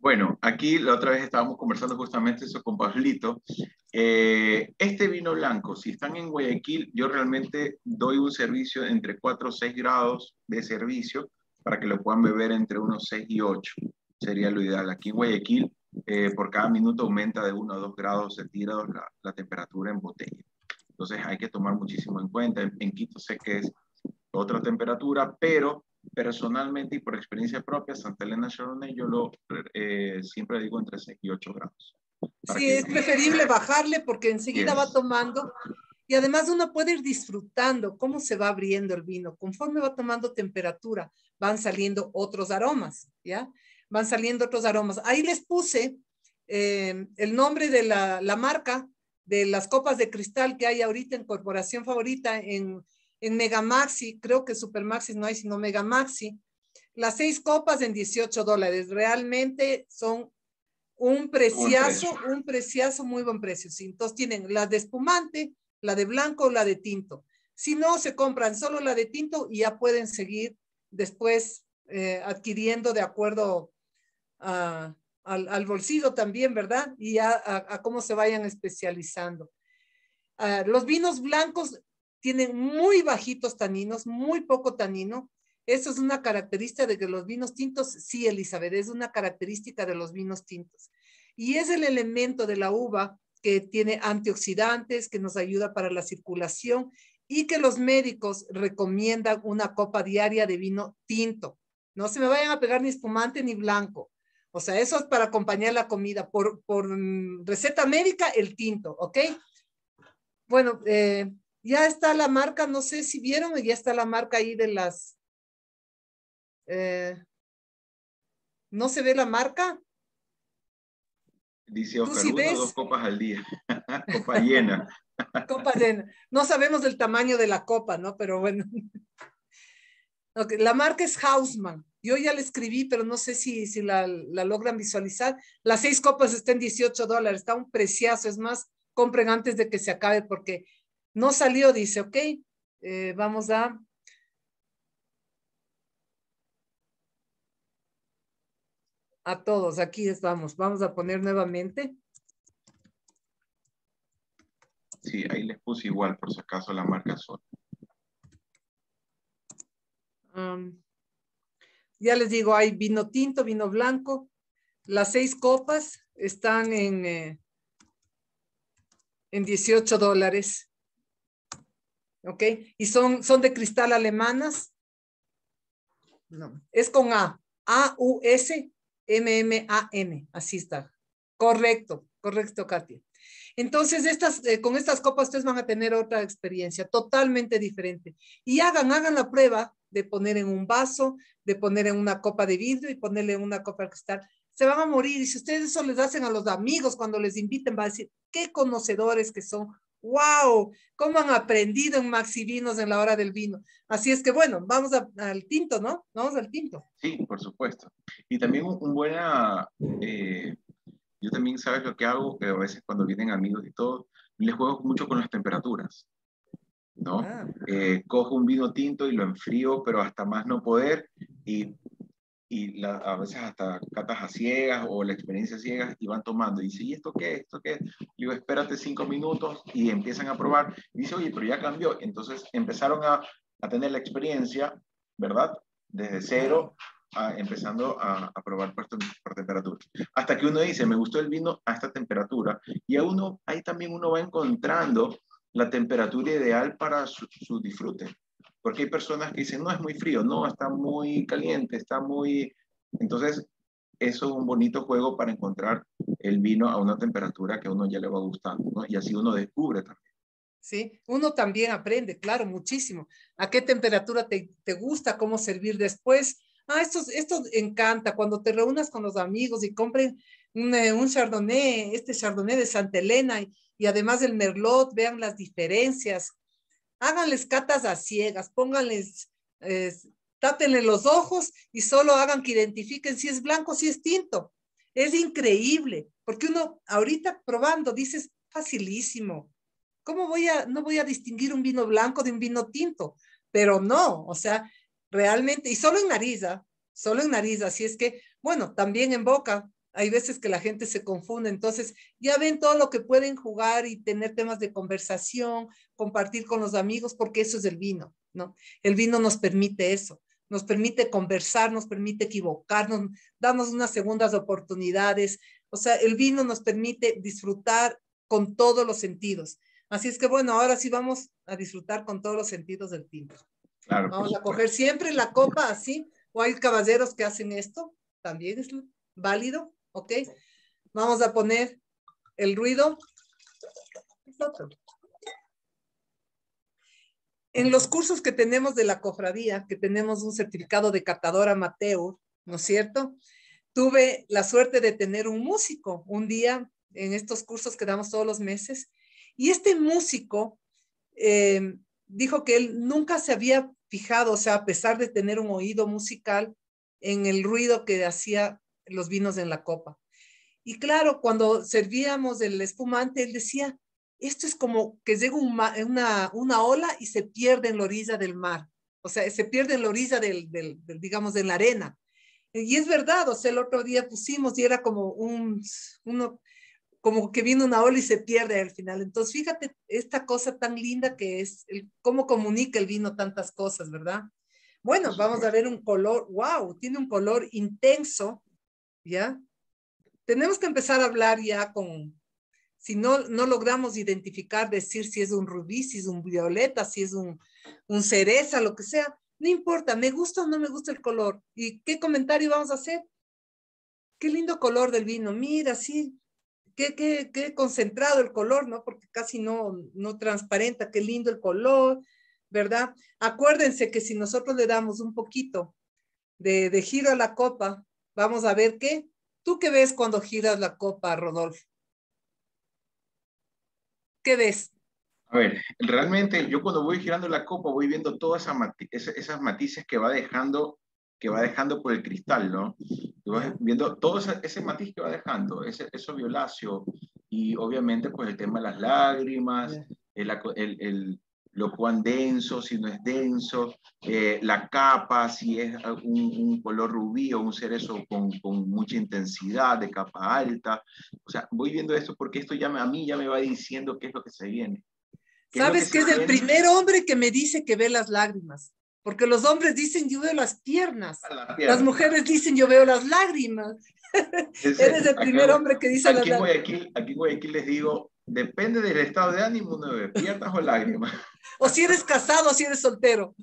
Bueno, aquí la otra vez estábamos conversando justamente eso con Pablito. Eh, este vino blanco, si están en Guayaquil, yo realmente doy un servicio entre 4 o 6 grados de servicio para que lo puedan beber entre unos 6 y 8. Sería lo ideal. Aquí en Guayaquil, eh, por cada minuto aumenta de 1 a 2 grados centígrados la temperatura en botella. Entonces hay que tomar muchísimo en cuenta. En, Quito sé que es otra temperatura, pero personalmente y por experiencia propia, Santa Elena Chardonnay, yo lo eh, siempre digo entre 6 y 8 grados. Sí, es preferible bajarle porque enseguida va tomando y además uno puede ir disfrutando cómo se va abriendo el vino. Conforme va tomando temperatura, van saliendo otros aromas, ¿ya? Van saliendo otros aromas. Ahí les puse eh, el nombre de la, la marca de las copas de cristal que hay ahorita en Corporación Favorita, en, en Megamaxi, creo que Supermaxi no hay sino Megamaxi, las seis copas en 18 dólares, realmente son un preciazo, un preciazo, muy buen precio. ¿sí? Entonces tienen la de espumante, la de blanco, la de tinto. Si no, se compran solo la de tinto y ya pueden seguir después eh, adquiriendo de acuerdo a, al, bolsillo también, ¿verdad? Y a, cómo se vayan especializando. Ah, los vinos blancos tienen muy bajitos taninos, muy poco tanino. Eso es una característica de que los vinos tintos, sí, Elizabeth, es una característica de los vinos tintos. Y es el elemento de la uva que tiene antioxidantes, que nos ayuda para la circulación y que los médicos recomiendan una copa diaria de vino tinto. No se me vayan a pegar ni espumante ni blanco. O sea, eso es para acompañar la comida. Por, por mm, receta médica, el tinto, ¿ok? Bueno, eh, ya está la marca, no sé si vieron, ya está la marca ahí de las... Eh, ¿No se ve la marca? Dice Oscar, uno dos copas al día. (laughs) copa llena. (laughs) copa llena. No sabemos el tamaño de la copa, ¿no? Pero bueno. (laughs) La marca es Hausmann. Yo ya la escribí, pero no sé si, si la, logran visualizar. Las seis copas están en 18 dólares, está un preciazo. Es más, compren antes de que se acabe porque no salió, dice, ok, eh, vamos a... A todos, aquí estamos. Vamos a poner nuevamente. Sí, ahí les puse igual, por si acaso la marca son. ya les digo, hay vino tinto, vino blanco. Las seis copas están en, eh, en 18 dólares. ¿Ok? Y son, son de cristal alemanas. No, es con A. A-U-S-M-M-A-N. Así está. Correcto, correcto, Katia. Entonces, estas, eh, con estas copas ustedes van a tener otra experiencia totalmente diferente. Y hagan, hagan la prueba de poner en un vaso, de poner en una copa de vidrio y ponerle una copa de cristal. Se van a morir. Y si ustedes eso les hacen a los amigos cuando les inviten, va a decir, qué conocedores que son. ¡Wow! ¿Cómo han aprendido en Maxi Vinos en la hora del vino? Así es que bueno, vamos al tinto, ¿no? Vamos al tinto. Sí, por supuesto. Y también un, buena, eh, yo también sabes lo que hago, que a veces cuando vienen amigos y todo, les juego mucho con las temperaturas. ¿no? Ah. Eh, cojo un vino tinto y lo enfrío, pero hasta más no poder, y, y a veces hasta catas a ciegas o la experiencia ciegas y van tomando. Y dice, ¿y esto qué? ¿Esto qué? digo, espérate cinco minutos y empiezan a probar. Y dice, oye, pero ya cambió. Entonces empezaron a, a tener la experiencia, ¿verdad? Desde cero, empezando a, a probar por, por, temperatura. Hasta que uno dice, me gustó el vino a esta temperatura. Y a uno, ahí también uno va encontrando la temperatura ideal para su, disfrute. Porque hay personas que dicen, no, es muy frío, no, está muy caliente, está muy... Entonces, eso es un bonito juego para encontrar el vino a una temperatura que a uno ya le va gustando, ¿no? Y así uno descubre también. Sí, uno también aprende, claro, muchísimo. ¿A qué temperatura te, te gusta? ¿Cómo servir después? Ah, esto, esto encanta cuando te reúnas con los amigos y compren un, eh, chardonnay, este chardonnay de Santa Elena y, y además el merlot, vean las diferencias. Háganles catas a ciegas, pónganles, eh, los ojos y solo hagan que identifiquen si es blanco, si es tinto. Es increíble, porque uno ahorita probando dices, facilísimo. ¿Cómo voy a, no voy a distinguir un vino blanco de un vino tinto? Pero no, o sea, realmente, y solo en nariz, ¿ah? solo en nariz, así es que, bueno, también en boca, hay veces que la gente se confunde, entonces ya ven todo lo que pueden jugar y tener temas de conversación, compartir con los amigos, porque eso es el vino, ¿no? El vino nos permite eso, nos permite conversar, nos permite equivocarnos, darnos unas segundas oportunidades, o sea, el vino nos permite disfrutar con todos los sentidos. Así es que bueno, ahora sí vamos a disfrutar con todos los sentidos del tinto. Vamos a coger siempre la copa así, o hay caballeros que hacen esto, también es válido, ¿ok? Vamos a poner el ruido. En los cursos que tenemos de la cofradía, que tenemos un certificado de catador amateur, ¿no es cierto? Tuve la suerte de tener un músico un día en estos cursos que damos todos los meses, y este músico eh, dijo que él nunca se había fijado, o sea, a pesar de tener un oído musical, en el ruido que hacía los vinos en la copa. Y claro, cuando servíamos el espumante, él decía, esto es como que llega una, una ola y se pierde en la orilla del mar. O sea, se pierde en la orilla del, del, digamos, de la arena. Y es verdad, o sea, el otro día pusimos y era como un, uno, como que viene una ola y se pierde al final. Entonces, fíjate esta cosa tan linda que es, el, cómo comunica el vino tantas cosas, ¿verdad? Bueno, vamos a ver un color, wow, tiene un color intenso, ¿ya? Tenemos que empezar a hablar ya con, si no, no logramos identificar, decir si es un rubí, si es un violeta, si es un, un cereza, lo que sea, no importa, me gusta o no me gusta el color. ¿Y qué comentario vamos a hacer? Qué lindo color del vino, mira, sí, qué, concentrado el color, ¿no? Porque casi no, no transparenta, qué lindo el color, ¿verdad? Acuérdense que si nosotros le damos un poquito de, de giro a la copa, vamos a ver qué. ¿Tú qué ves cuando giras la copa, Rodolfo? ¿Qué ves? A ver, realmente yo cuando voy girando la copa voy viendo todas esas, esas matices que va dejando que va dejando por el cristal, ¿no? vas viendo todo ese, matiz que va dejando, ese, eso violáceo, y obviamente pues el tema de las lágrimas, el, el, lo cuán denso, si no es denso, eh, la capa, si es un, color rubí o un cerezo con, con, mucha intensidad, de capa alta. O sea, voy viendo esto porque esto ya a mí ya me va diciendo qué es lo que se viene. ¿Sabes que, es el primer hombre que me dice que ve las lágrimas? Porque los hombres dicen yo veo las piernas, las, mujeres dicen yo veo las lágrimas. (laughs) Eres el primer hombre que dice aquí las lágrimas. Aquí, aquí les digo, depende del estado de ánimo, uno ve piernas o lágrimas. O si eres casado o si eres soltero.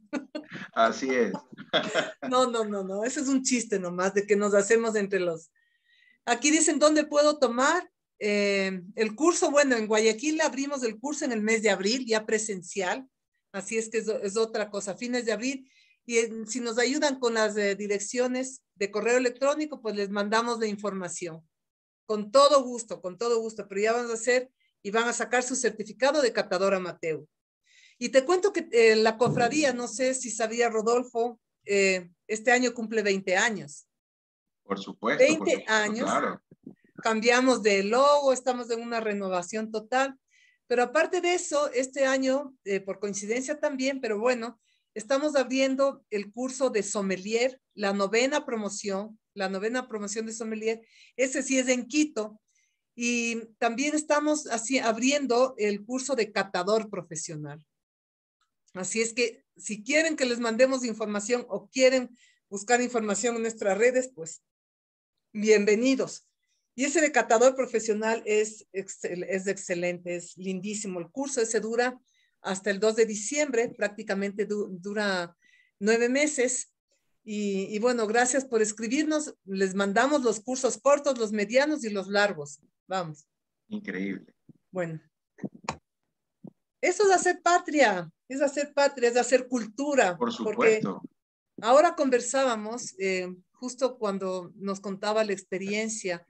Así es. No, no, no, no, ese es un chiste nomás de que nos hacemos entre los... Aquí dicen, ¿dónde puedo tomar? Eh, el curso, bueno, en Guayaquil abrimos el curso en el mes de abril, ya presencial. Así es que es, otra cosa, fines de abril. Y si nos ayudan con las eh, direcciones de correo electrónico, pues les mandamos la información. Con todo gusto, con todo gusto. Pero ya van a hacer y van a sacar su certificado de catador Mateo. Y te cuento que eh, la cofradía, no sé si sabía Rodolfo, eh, este año cumple 20 años. Por supuesto. 20 años. Cambiamos de logo, estamos en una renovación total. Pero aparte de eso, este año, eh, por coincidencia también, pero bueno, estamos abriendo el curso de sommelier, la novena promoción, la novena promoción de sommelier. Ese sí es en Quito. Y también estamos así abriendo el curso de catador profesional. Así es que si quieren que les mandemos información o quieren buscar información en nuestras redes, pues bienvenidos. Y ese de catador profesional es, es excelente, es lindísimo. El curso ese dura hasta el 2 de diciembre, prácticamente dura nueve meses. Y, bueno, gracias por escribirnos. Les mandamos los cursos cortos, los medianos y los largos. Vamos. Increíble. Bueno. Eso es hacer patria, es hacer patria, es hacer cultura. Por supuesto. ahora conversábamos, eh, justo cuando nos contaba la experiencia,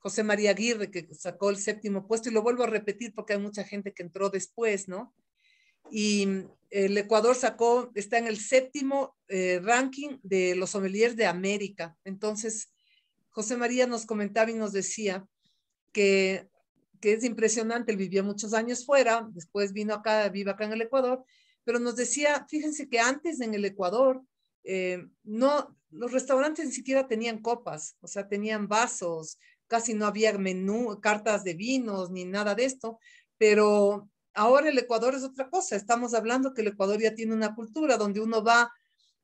José María Aguirre, que sacó el séptimo puesto, y lo vuelvo a repetir porque hay mucha gente que entró después, ¿no? Y el Ecuador sacó, está en el séptimo eh, ranking de los sommeliers de América. Entonces, José María nos comentaba y nos decía que, que es impresionante, él vivió muchos años fuera, después vino acá, vive acá en el Ecuador, pero nos decía, fíjense que antes en el Ecuador, eh, no, los restaurantes ni siquiera tenían copas, o sea, tenían vasos, casi no había menú, cartas de vinos ni nada de esto, pero Ahora el Ecuador es otra cosa. Estamos hablando que el Ecuador ya tiene una cultura donde uno va,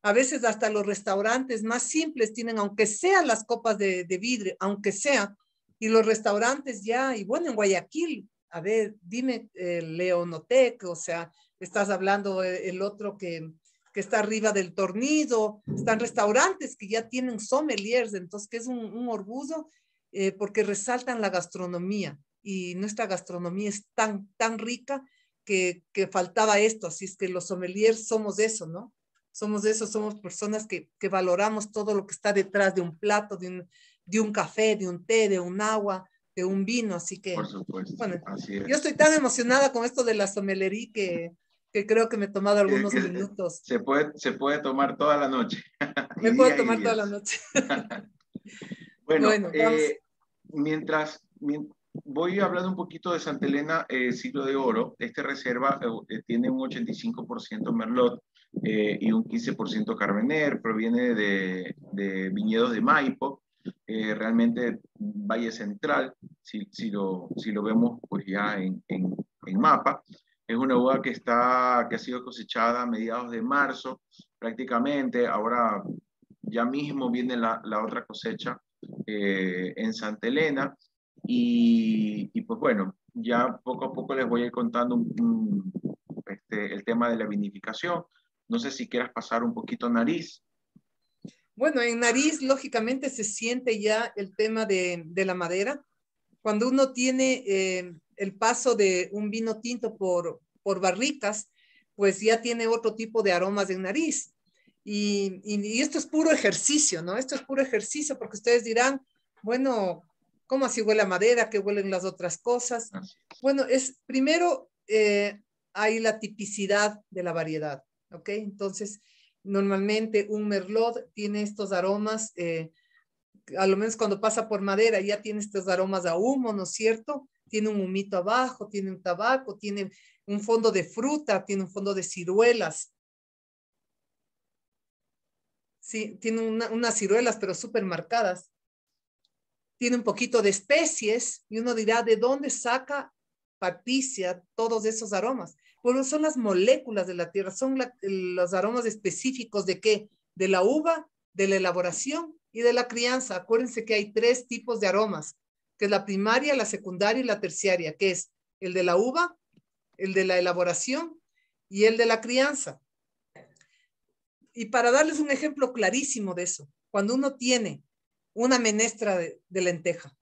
a veces hasta los restaurantes más simples tienen, aunque sean las copas de, vidrio, aunque sea, y los restaurantes ya, y bueno, en Guayaquil, a ver, dime, eh, Leonotec, o sea, estás hablando eh, el otro que, que está arriba del tornido, están restaurantes que ya tienen sommeliers, entonces que es un, orgullo eh, porque resaltan la gastronomía y nuestra gastronomía es tan, tan rica que, que, faltaba esto. Así es que los sommeliers somos eso, ¿no? Somos eso, somos personas que, que valoramos todo lo que está detrás de un plato, de un, de un café, de un té, de un agua, de un vino. Así que, Por supuesto. bueno, yo estoy tan emocionada con esto de la sommelería que, que creo que me he tomado algunos minutos. Se puede, se puede tomar toda la noche. (laughs) Me puedo tomar toda la noche. (laughs) bueno, eh, mientras, voy hablando un poquito de Santa Elena, eh, siglo de oro. Esta reserva eh, eh, tiene un 85% Merlot y un 15% Carmener, proviene de, viñedos de Maipo, realmente Valle Central, si, si, lo, si lo vemos pues ya en, en, mapa. Es una uva que, está, que ha sido cosechada a mediados de marzo prácticamente, ahora ya mismo viene la, la otra cosecha en Santa Elena. Y, pues bueno, ya poco a poco les voy a ir contando este, el tema de la vinificación. No sé si quieras pasar un poquito nariz. Bueno, en nariz, lógicamente, se siente ya el tema de, de la madera. Cuando uno tiene eh, el paso de un vino tinto por, por barricas, pues ya tiene otro tipo de aromas en nariz. Y, y, esto es puro ejercicio, ¿no? Esto es puro ejercicio porque ustedes dirán, bueno, ¿Cómo así huele a madera? ¿Qué huelen las otras cosas? Bueno, es primero eh, hay la tipicidad de la variedad, ¿ok? Entonces, normalmente un merlot tiene estos aromas, eh, a lo menos cuando pasa por madera ya tiene estos aromas a humo, ¿no es cierto? Tiene un humito abajo, tiene un tabaco, tiene un fondo de fruta, tiene un fondo de ciruelas. Sí, tiene unas ciruelas, pero súper marcadas tiene un poquito de especies y uno dirá, ¿de dónde saca Patricia todos esos aromas? Bueno, son las moléculas de la tierra, son los aromas específicos de qué? De la uva, de la elaboración y de la crianza. Acuérdense que hay tres tipos de aromas, que es la primaria, la secundaria y la terciaria, que es el de la uva, el de la elaboración y el de la crianza. Y para darles un ejemplo clarísimo de eso, cuando uno tiene una menestra de, lenteja,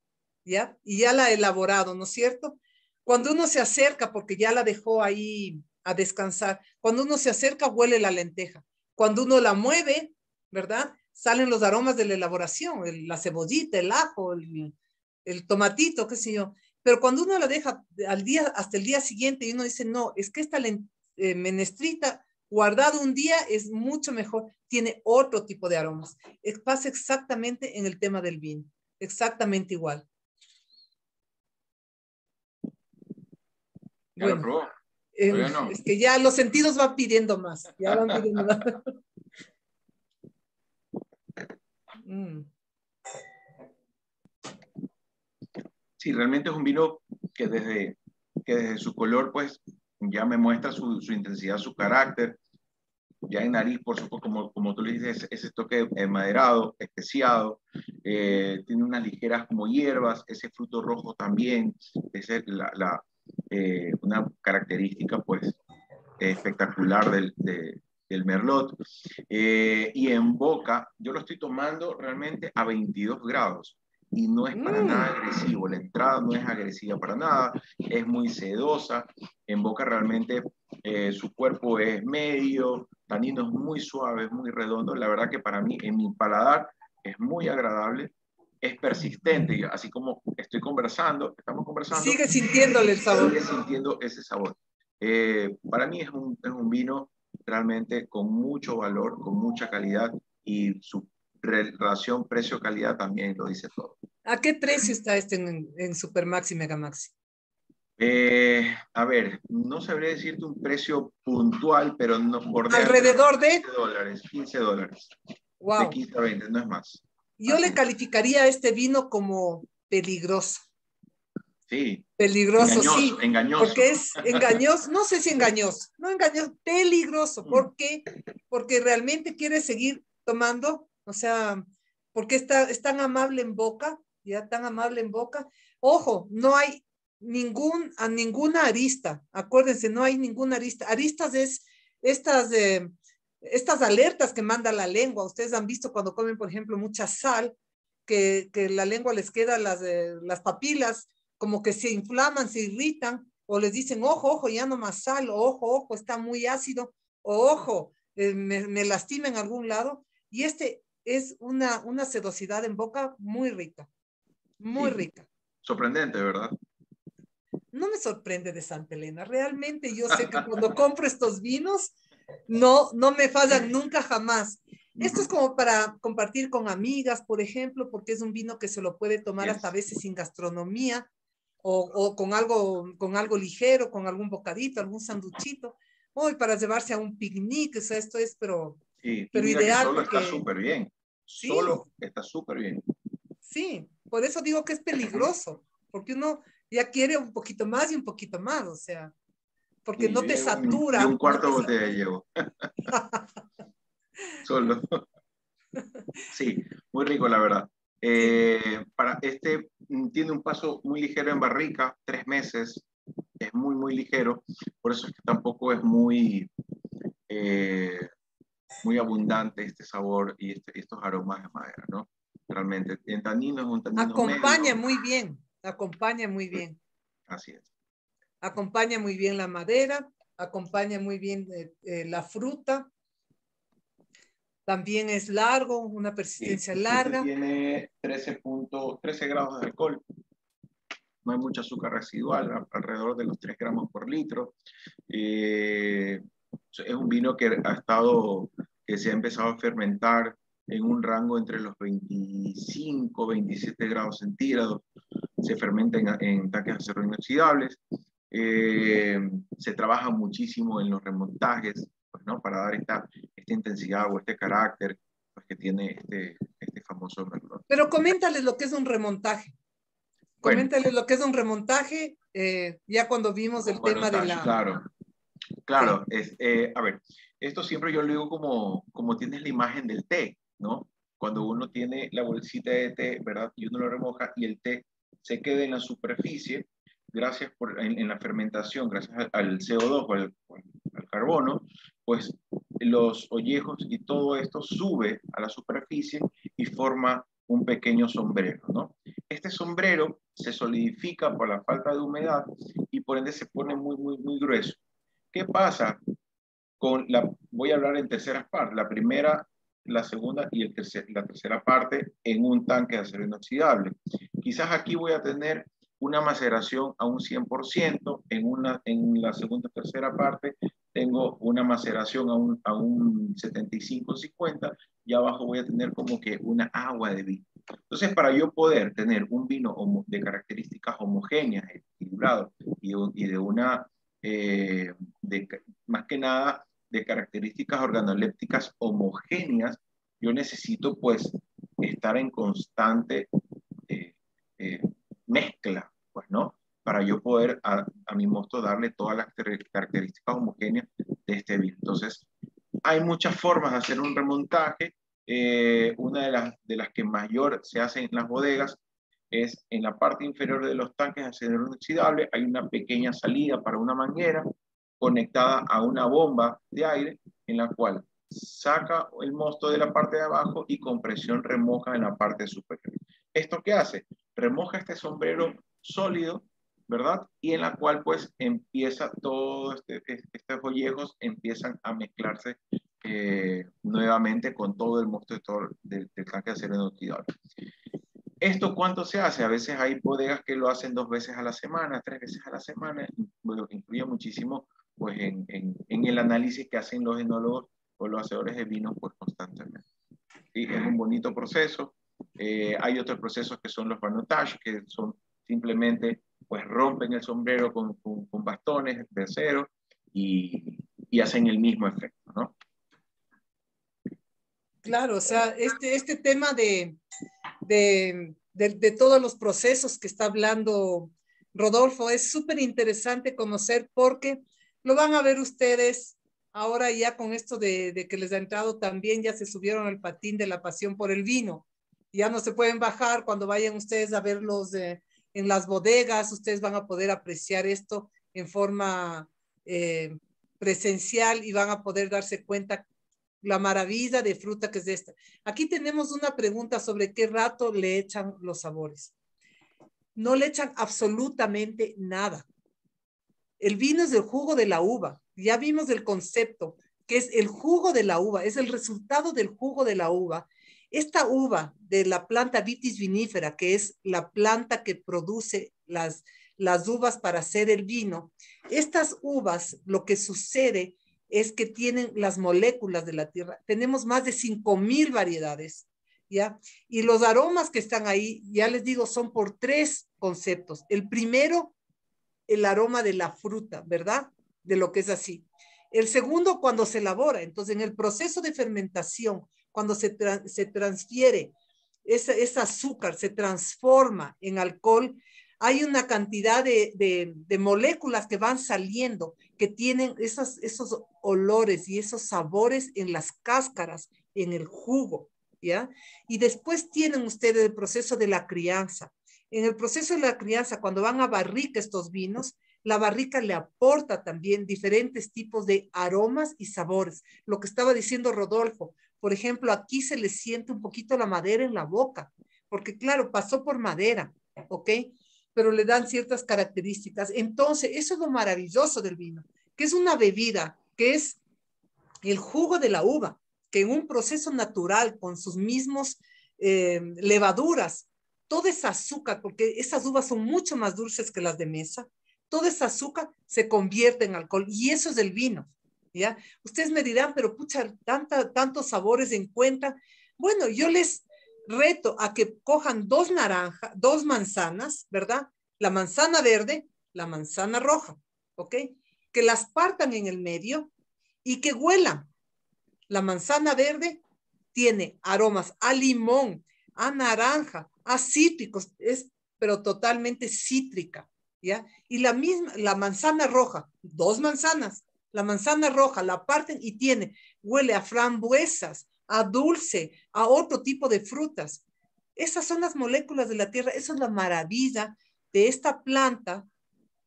¿ya? Y ya la ha elaborado, ¿no es cierto? Cuando uno se acerca, porque ya la dejó ahí a descansar, cuando uno se acerca huele la lenteja. Cuando uno la mueve, ¿verdad? Salen los aromas de la elaboración, la cebollita, el ajo, el, tomatito, qué sé yo. Pero cuando uno la deja al día, hasta el día siguiente y uno dice, no, es que esta eh, menestrita guardado un día es mucho mejor, tiene otro tipo de aromas. Pasa exactamente en el tema del vino, exactamente igual. bueno, eh, es que ya los sentidos van pidiendo más, ya van pidiendo más. (laughs) Mm. Sí, realmente es un vino que desde, que desde su color, pues, ya me muestra su, su, intensidad, su carácter. Ya en nariz, por supuesto, como, como tú le dices, ese toque maderado, especiado, eh, tiene unas ligeras como hierbas, ese fruto rojo también, es la, la eh, una característica pues espectacular del, del Merlot. Eh, y en boca, yo lo estoy tomando realmente a 22 grados y no es para nada mm. agresivo. La entrada no es agresiva para nada, es muy sedosa. En boca realmente eh, su cuerpo es medio, taninos muy suaves, muy redondo. La verdad que para mí, en mi paladar, es muy agradable. Es persistente, así como estoy conversando, estamos conversando. Sigue sintiéndole el sabor. Sigue sintiendo ese sabor. Eh, para mí es un, es un vino realmente con mucho valor, con mucha calidad y su relación precio-calidad también lo dice todo. ¿A qué precio está este en, en Supermax y Megamaxi? Eh, a ver, no sabría decirte un precio puntual, pero no por alrededor de 15 dólares, 15 dólares. Wow. De 15 a 20, no es más. Yo le calificaría a este vino como peligroso. Sí. Peligroso, sí. Engañoso. Porque es engañoso, no sé si engañoso, no engañoso, peligroso. Mm. ¿Por qué? Porque realmente quiere seguir tomando, o sea, porque está, es tan amable en boca, ya tan amable en boca. Ojo, no hay ningún, a ninguna arista, acuérdense, no hay ninguna arista. Aristas es estas, eh, estas alertas que manda la lengua. Ustedes han visto cuando comen, por ejemplo, mucha sal, que, que la lengua les queda las, eh, las papilas como que se inflaman, se irritan, o les dicen, ojo, ojo, ya no más sal, ojo, ojo, está muy ácido, o ojo, eh, me, me, lastima en algún lado. Y este es una, una sedosidad en boca muy rica, muy rica. Sorprendente, ¿verdad? No me sorprende de Santa Elena. Realmente yo sé que cuando (laughs) compro estos vinos, no, no me fallan nunca jamás. Esto es como para compartir con amigas, por ejemplo, porque es un vino que se lo puede tomar hasta a veces sin gastronomía o, con, algo, con algo ligero, con algún bocadito, algún sanduchito, hoy para llevarse a un picnic, o sea, esto es, pero, pero ideal. Solo está súper bien, solo está súper bien. Sí, por eso digo que es peligroso, porque uno ya quiere un poquito más y un poquito más, o sea, porque no te satura. Un, un cuarto de botella llevo. (laughs) solo. sí, muy rico, la verdad. Eh, para este mm, tiene un paso muy ligero en barrica, tres meses, es muy, muy ligero, por eso es que tampoco es muy, eh, muy abundante este sabor y este, estos aromas de madera, ¿no? Realmente, en tanino es un tanino Acompaña muy bien, acompaña muy bien. Así es. Acompaña muy bien la madera, acompaña muy bien eh, la fruta, también es largo, una persistencia larga. Tiene 13, 13 grados de alcohol. No hay mucho azúcar residual, alrededor de los 3 gramos por litro. Eh, es un vino que ha estado, que se ha empezado a fermentar en un rango entre los 25, 27 grados centígrados. Se fermenta en, en tanques de acero inoxidables. Eh, se trabaja muchísimo en los remontajes, pues, ¿no? Para dar esta, esta intensidad o este carácter pues, que tiene este, este famoso merlot. Pero coméntales lo que es un remontaje. Coméntales lo que es un remontaje, eh, ya cuando vimos el tema de la... Claro, claro. Es, eh, a ver, esto siempre yo lo digo como, como tienes la imagen del té, ¿no? Cuando uno tiene la bolsita de té, ¿verdad? Y uno lo remoja y el té se queda en la superficie, gracias por, en, la fermentación, gracias al, CO2 o al, al, carbono, pues los ollejos y todo esto sube a la superficie y forma un pequeño sombrero, ¿no? Este sombrero se solidifica por la falta de humedad y por ende se pone muy, muy, muy grueso. ¿Qué pasa con la, voy a hablar en terceras partes, la primera, la segunda y el tercer, la tercera parte en un tanque de acero inoxidable. Quizás aquí voy a tener una maceración a un 100%, en, una, en la segunda tercera parte tengo una maceración a un, a un 75-50 y abajo voy a tener como que una agua de vino. Entonces, para yo poder tener un vino de características homogéneas, equilibrado y, y de una, eh, de, más que nada, de características organolépticas homogéneas, yo necesito pues estar en constante eh, eh, mezcla, pues, ¿no? para yo poder a, mi mosto darle todas las características homogéneas de este vino. Entonces, hay muchas formas de hacer un remontaje. Eh, una de las, de las que mayor se hace en las bodegas es en la parte inferior de los tanques de acero inoxidable, hay una pequeña salida para una manguera conectada a una bomba de aire en la cual saca el mosto de la parte de abajo y con presión remoja en la parte superior. ¿Esto qué hace? Remoja este sombrero sólido, ¿verdad? Y en la cual pues empieza todo este, estos joyejos empiezan a mezclarse eh, nuevamente con todo el mosto del, tanque de acero inoxidable. ¿Esto cuánto se hace? A veces hay bodegas que lo hacen dos veces a la semana, tres veces a la semana, bueno, influye muchísimo pues, en, en, el análisis que hacen los enólogos o los hacedores de vino pues, constantemente. ¿Sí? Es un bonito proceso. Eh, hay otros procesos que son los banotage, que son simplemente pues rompen el sombrero con, con, con bastones de acero y, y, hacen el mismo efecto, ¿no? Claro, o sea, este, este tema de, de, de, de todos los procesos que está hablando Rodolfo es súper interesante conocer porque lo van a ver ustedes ahora ya con esto de, que les ha entrado también, ya se subieron al patín de la pasión por el vino. Ya no se pueden bajar cuando vayan ustedes a verlos de, en las bodegas, ustedes van a poder apreciar esto en forma eh, presencial y van a poder darse cuenta la maravilla de fruta que es esta. Aquí tenemos una pregunta sobre qué rato le echan los sabores. No le echan absolutamente nada. El vino es el jugo de la uva. Ya vimos el concepto, que es el jugo de la uva, es el resultado del jugo de la uva. Esta uva de la planta Vitis vinifera, que es la planta que produce las, las uvas para hacer el vino, estas uvas, lo que sucede es que tienen las moléculas de la tierra. Tenemos más de 5.000 variedades, ¿ya? Y los aromas que están ahí, ya les digo, son por tres conceptos. El primero, el aroma de la fruta, ¿verdad? De lo que es así. El segundo, cuando se elabora. Entonces, en el proceso de fermentación, cuando se, se transfiere ese, ese azúcar, se transforma en alcohol, hay una cantidad de, de, moléculas que van saliendo que tienen esos, esos olores y esos sabores en las cáscaras, en el jugo, ¿ya? Y después tienen ustedes el proceso de la crianza. En el proceso de la crianza, cuando van a barrica estos vinos, la barrica le aporta también diferentes tipos de aromas y sabores. Lo que estaba diciendo Rodolfo, por ejemplo, aquí se le siente un poquito la madera en la boca, porque claro, pasó por madera, ¿ok? pero le dan ciertas características. Entonces, eso es lo maravilloso del vino, que es una bebida, que es el jugo de la uva, que en un proceso natural, con sus mismos eh, levaduras, toda esa azúcar, porque esas uvas son mucho más dulces que las de mesa, toda esa azúcar se convierte en alcohol y eso es el vino, ¿ya? Ustedes me dirán, pero pucha, tantos sabores en cuenta. Bueno, yo les reto a que cojan dos naranjas, dos manzanas, ¿verdad? La manzana verde, la manzana roja, ¿ok? Que las partan en el medio y que huelan. La manzana verde tiene aromas a limón, a naranja, a cítricos, es pero totalmente cítrica, ¿ya? Y la misma, la manzana roja, dos manzanas, la manzana roja la parten y tiene, huele a frambuesas, a dulce, a otro tipo de frutas. Esas son las moléculas de la tierra, esa es la maravilla de esta planta,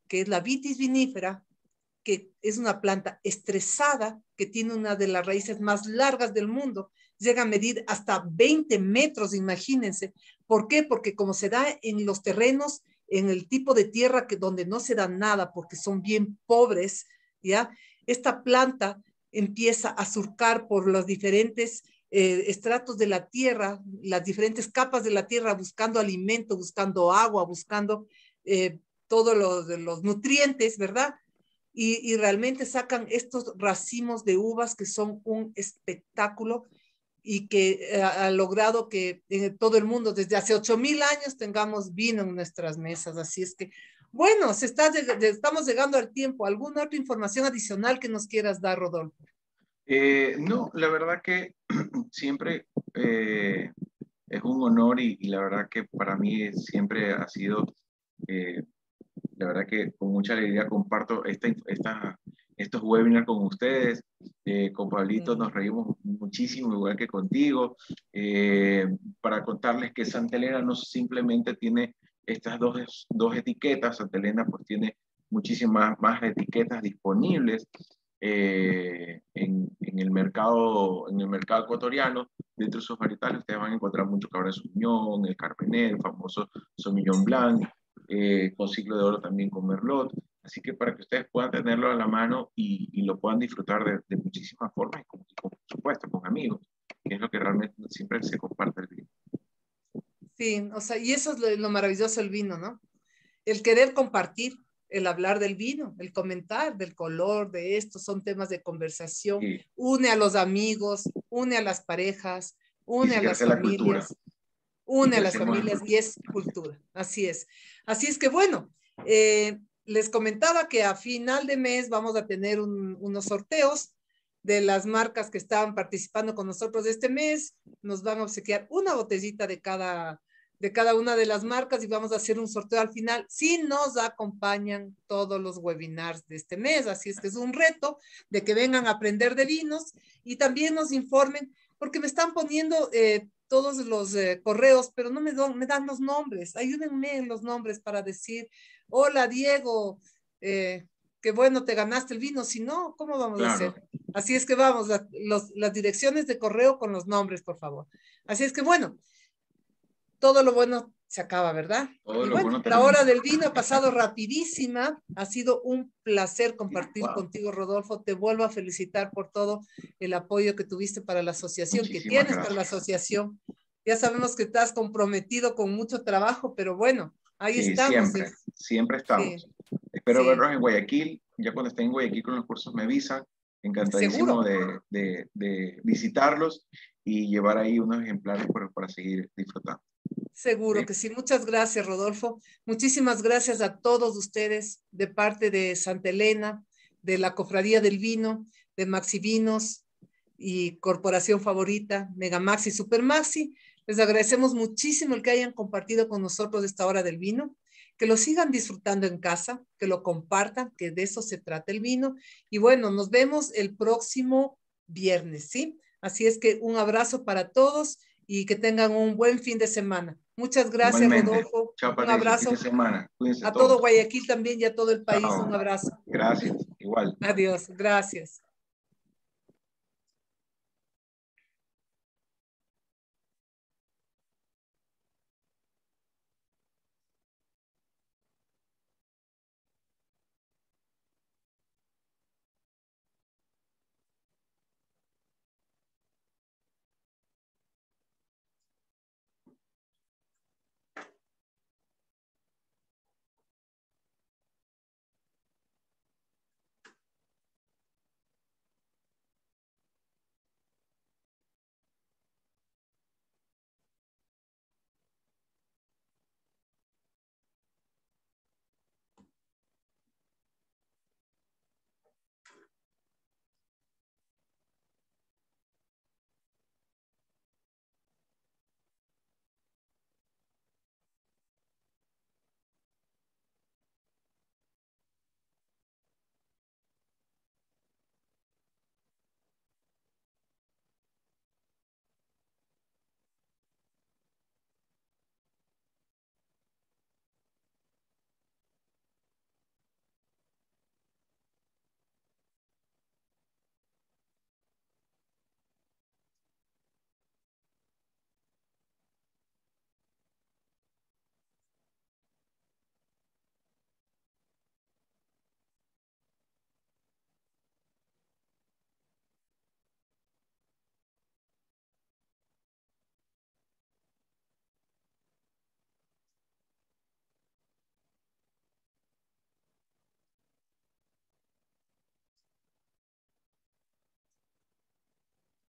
que es la vitis vinífera, que es una planta estresada, que tiene una de las raíces más largas del mundo, llega a medir hasta 20 metros, imagínense. ¿Por qué? Porque como se da en los terrenos, en el tipo de tierra que donde no se da nada, porque son bien pobres, ¿ya? Esta planta empieza a surcar por los diferentes eh, estratos de la tierra, las diferentes capas de la tierra, buscando alimento, buscando agua, buscando eh, todos los, nutrientes, ¿verdad? Y, realmente sacan estos racimos de uvas que son un espectáculo y que eh, ha logrado que en todo el mundo desde hace ocho mil años tengamos vino en nuestras mesas. Así es que bueno, se está, estamos llegando al tiempo. ¿Alguna otra información adicional que nos quieras dar, Rodolfo? Eh, no, la verdad que (clears throat) siempre eh, es un honor y, y, la verdad que para mí siempre ha sido, eh, la verdad que con mucha alegría comparto esta, esta, estos webinars con ustedes. Eh, con Pablito nos reímos muchísimo, igual que contigo, eh, para contarles que Santa Elena no simplemente tiene estas dos, dos etiquetas. Santa Elena pues tiene muchísimas más etiquetas disponibles eh, en, en, el mercado, en el mercado ecuatoriano. Dentro de sus varietales ustedes van a encontrar mucho Cabernet Sauvignon, el Carmenet, el famoso Sauvignon Blanc, eh, con ciclo de oro también con Merlot. Así que para que ustedes puedan tenerlo a la mano y, y lo puedan disfrutar de, de muchísimas formas, y, con, por supuesto con amigos, que es lo que realmente siempre se comparte el vino. Sí, o sea, y eso es lo, lo maravilloso del vino, ¿no? El querer compartir, el hablar del vino, el comentar del color, de esto, son temas de conversación. Sí. Une a los amigos, une a las parejas, une a las familias, une a las familias y es cultura. Así es. Así es que bueno, eh, les comentaba que a final de mes vamos a tener un, unos sorteos de las marcas que estaban participando con nosotros este mes. Nos van a obsequiar una botellita de cada, de cada una de las marcas y vamos a hacer un sorteo al final si nos acompañan todos los webinars de este mes. Así es que es un reto de que vengan a aprender de vinos y también nos informen, porque me están poniendo eh, todos los eh, correos, pero no me, me, dan los nombres. Ayúdenme en los nombres para decir, hola Diego, eh, qué bueno, te ganaste el vino. Si no, ¿cómo vamos claro. a hacer? Así es que vamos, la, los, las direcciones de correo con los nombres, por favor. Así es que bueno, todo lo bueno se acaba, ¿verdad? Todo y lo bueno, bueno la hora del vino ha pasado rapidísima. Ha sido un placer compartir wow. contigo, Rodolfo. Te vuelvo a felicitar por todo el apoyo que tuviste para la asociación, Muchísimas que tienes gracias. para la asociación. Ya sabemos que estás comprometido con mucho trabajo, pero bueno, ahí sí, estamos. Siempre, siempre estamos. Sí. Espero sí. verlos en Guayaquil. Ya cuando estén en Guayaquil con los cursos me avisan. Encantadísimo de, de, de, visitarlos y llevar ahí unos ejemplares para, para seguir disfrutando. Seguro que sí. Muchas gracias, Rodolfo. Muchísimas gracias a todos ustedes de parte de Santa Elena, de la Cofradía del Vino, de Maxi Vinos y Corporación Favorita, Megamax y Supermaxi. Les agradecemos muchísimo el que hayan compartido con nosotros esta hora del vino, que lo sigan disfrutando en casa, que lo compartan, que de eso se trata el vino. Y bueno, nos vemos el próximo viernes, ¿sí? Así es que un abrazo para todos y que tengan un buen fin de semana. Muchas gracias, Igualmente. Rodolfo. Chao, un abrazo. Fin de semana. a todo Guayaquil también y a todo el país. Chao. Un abrazo. Gracias. Igual. Adiós. Gracias.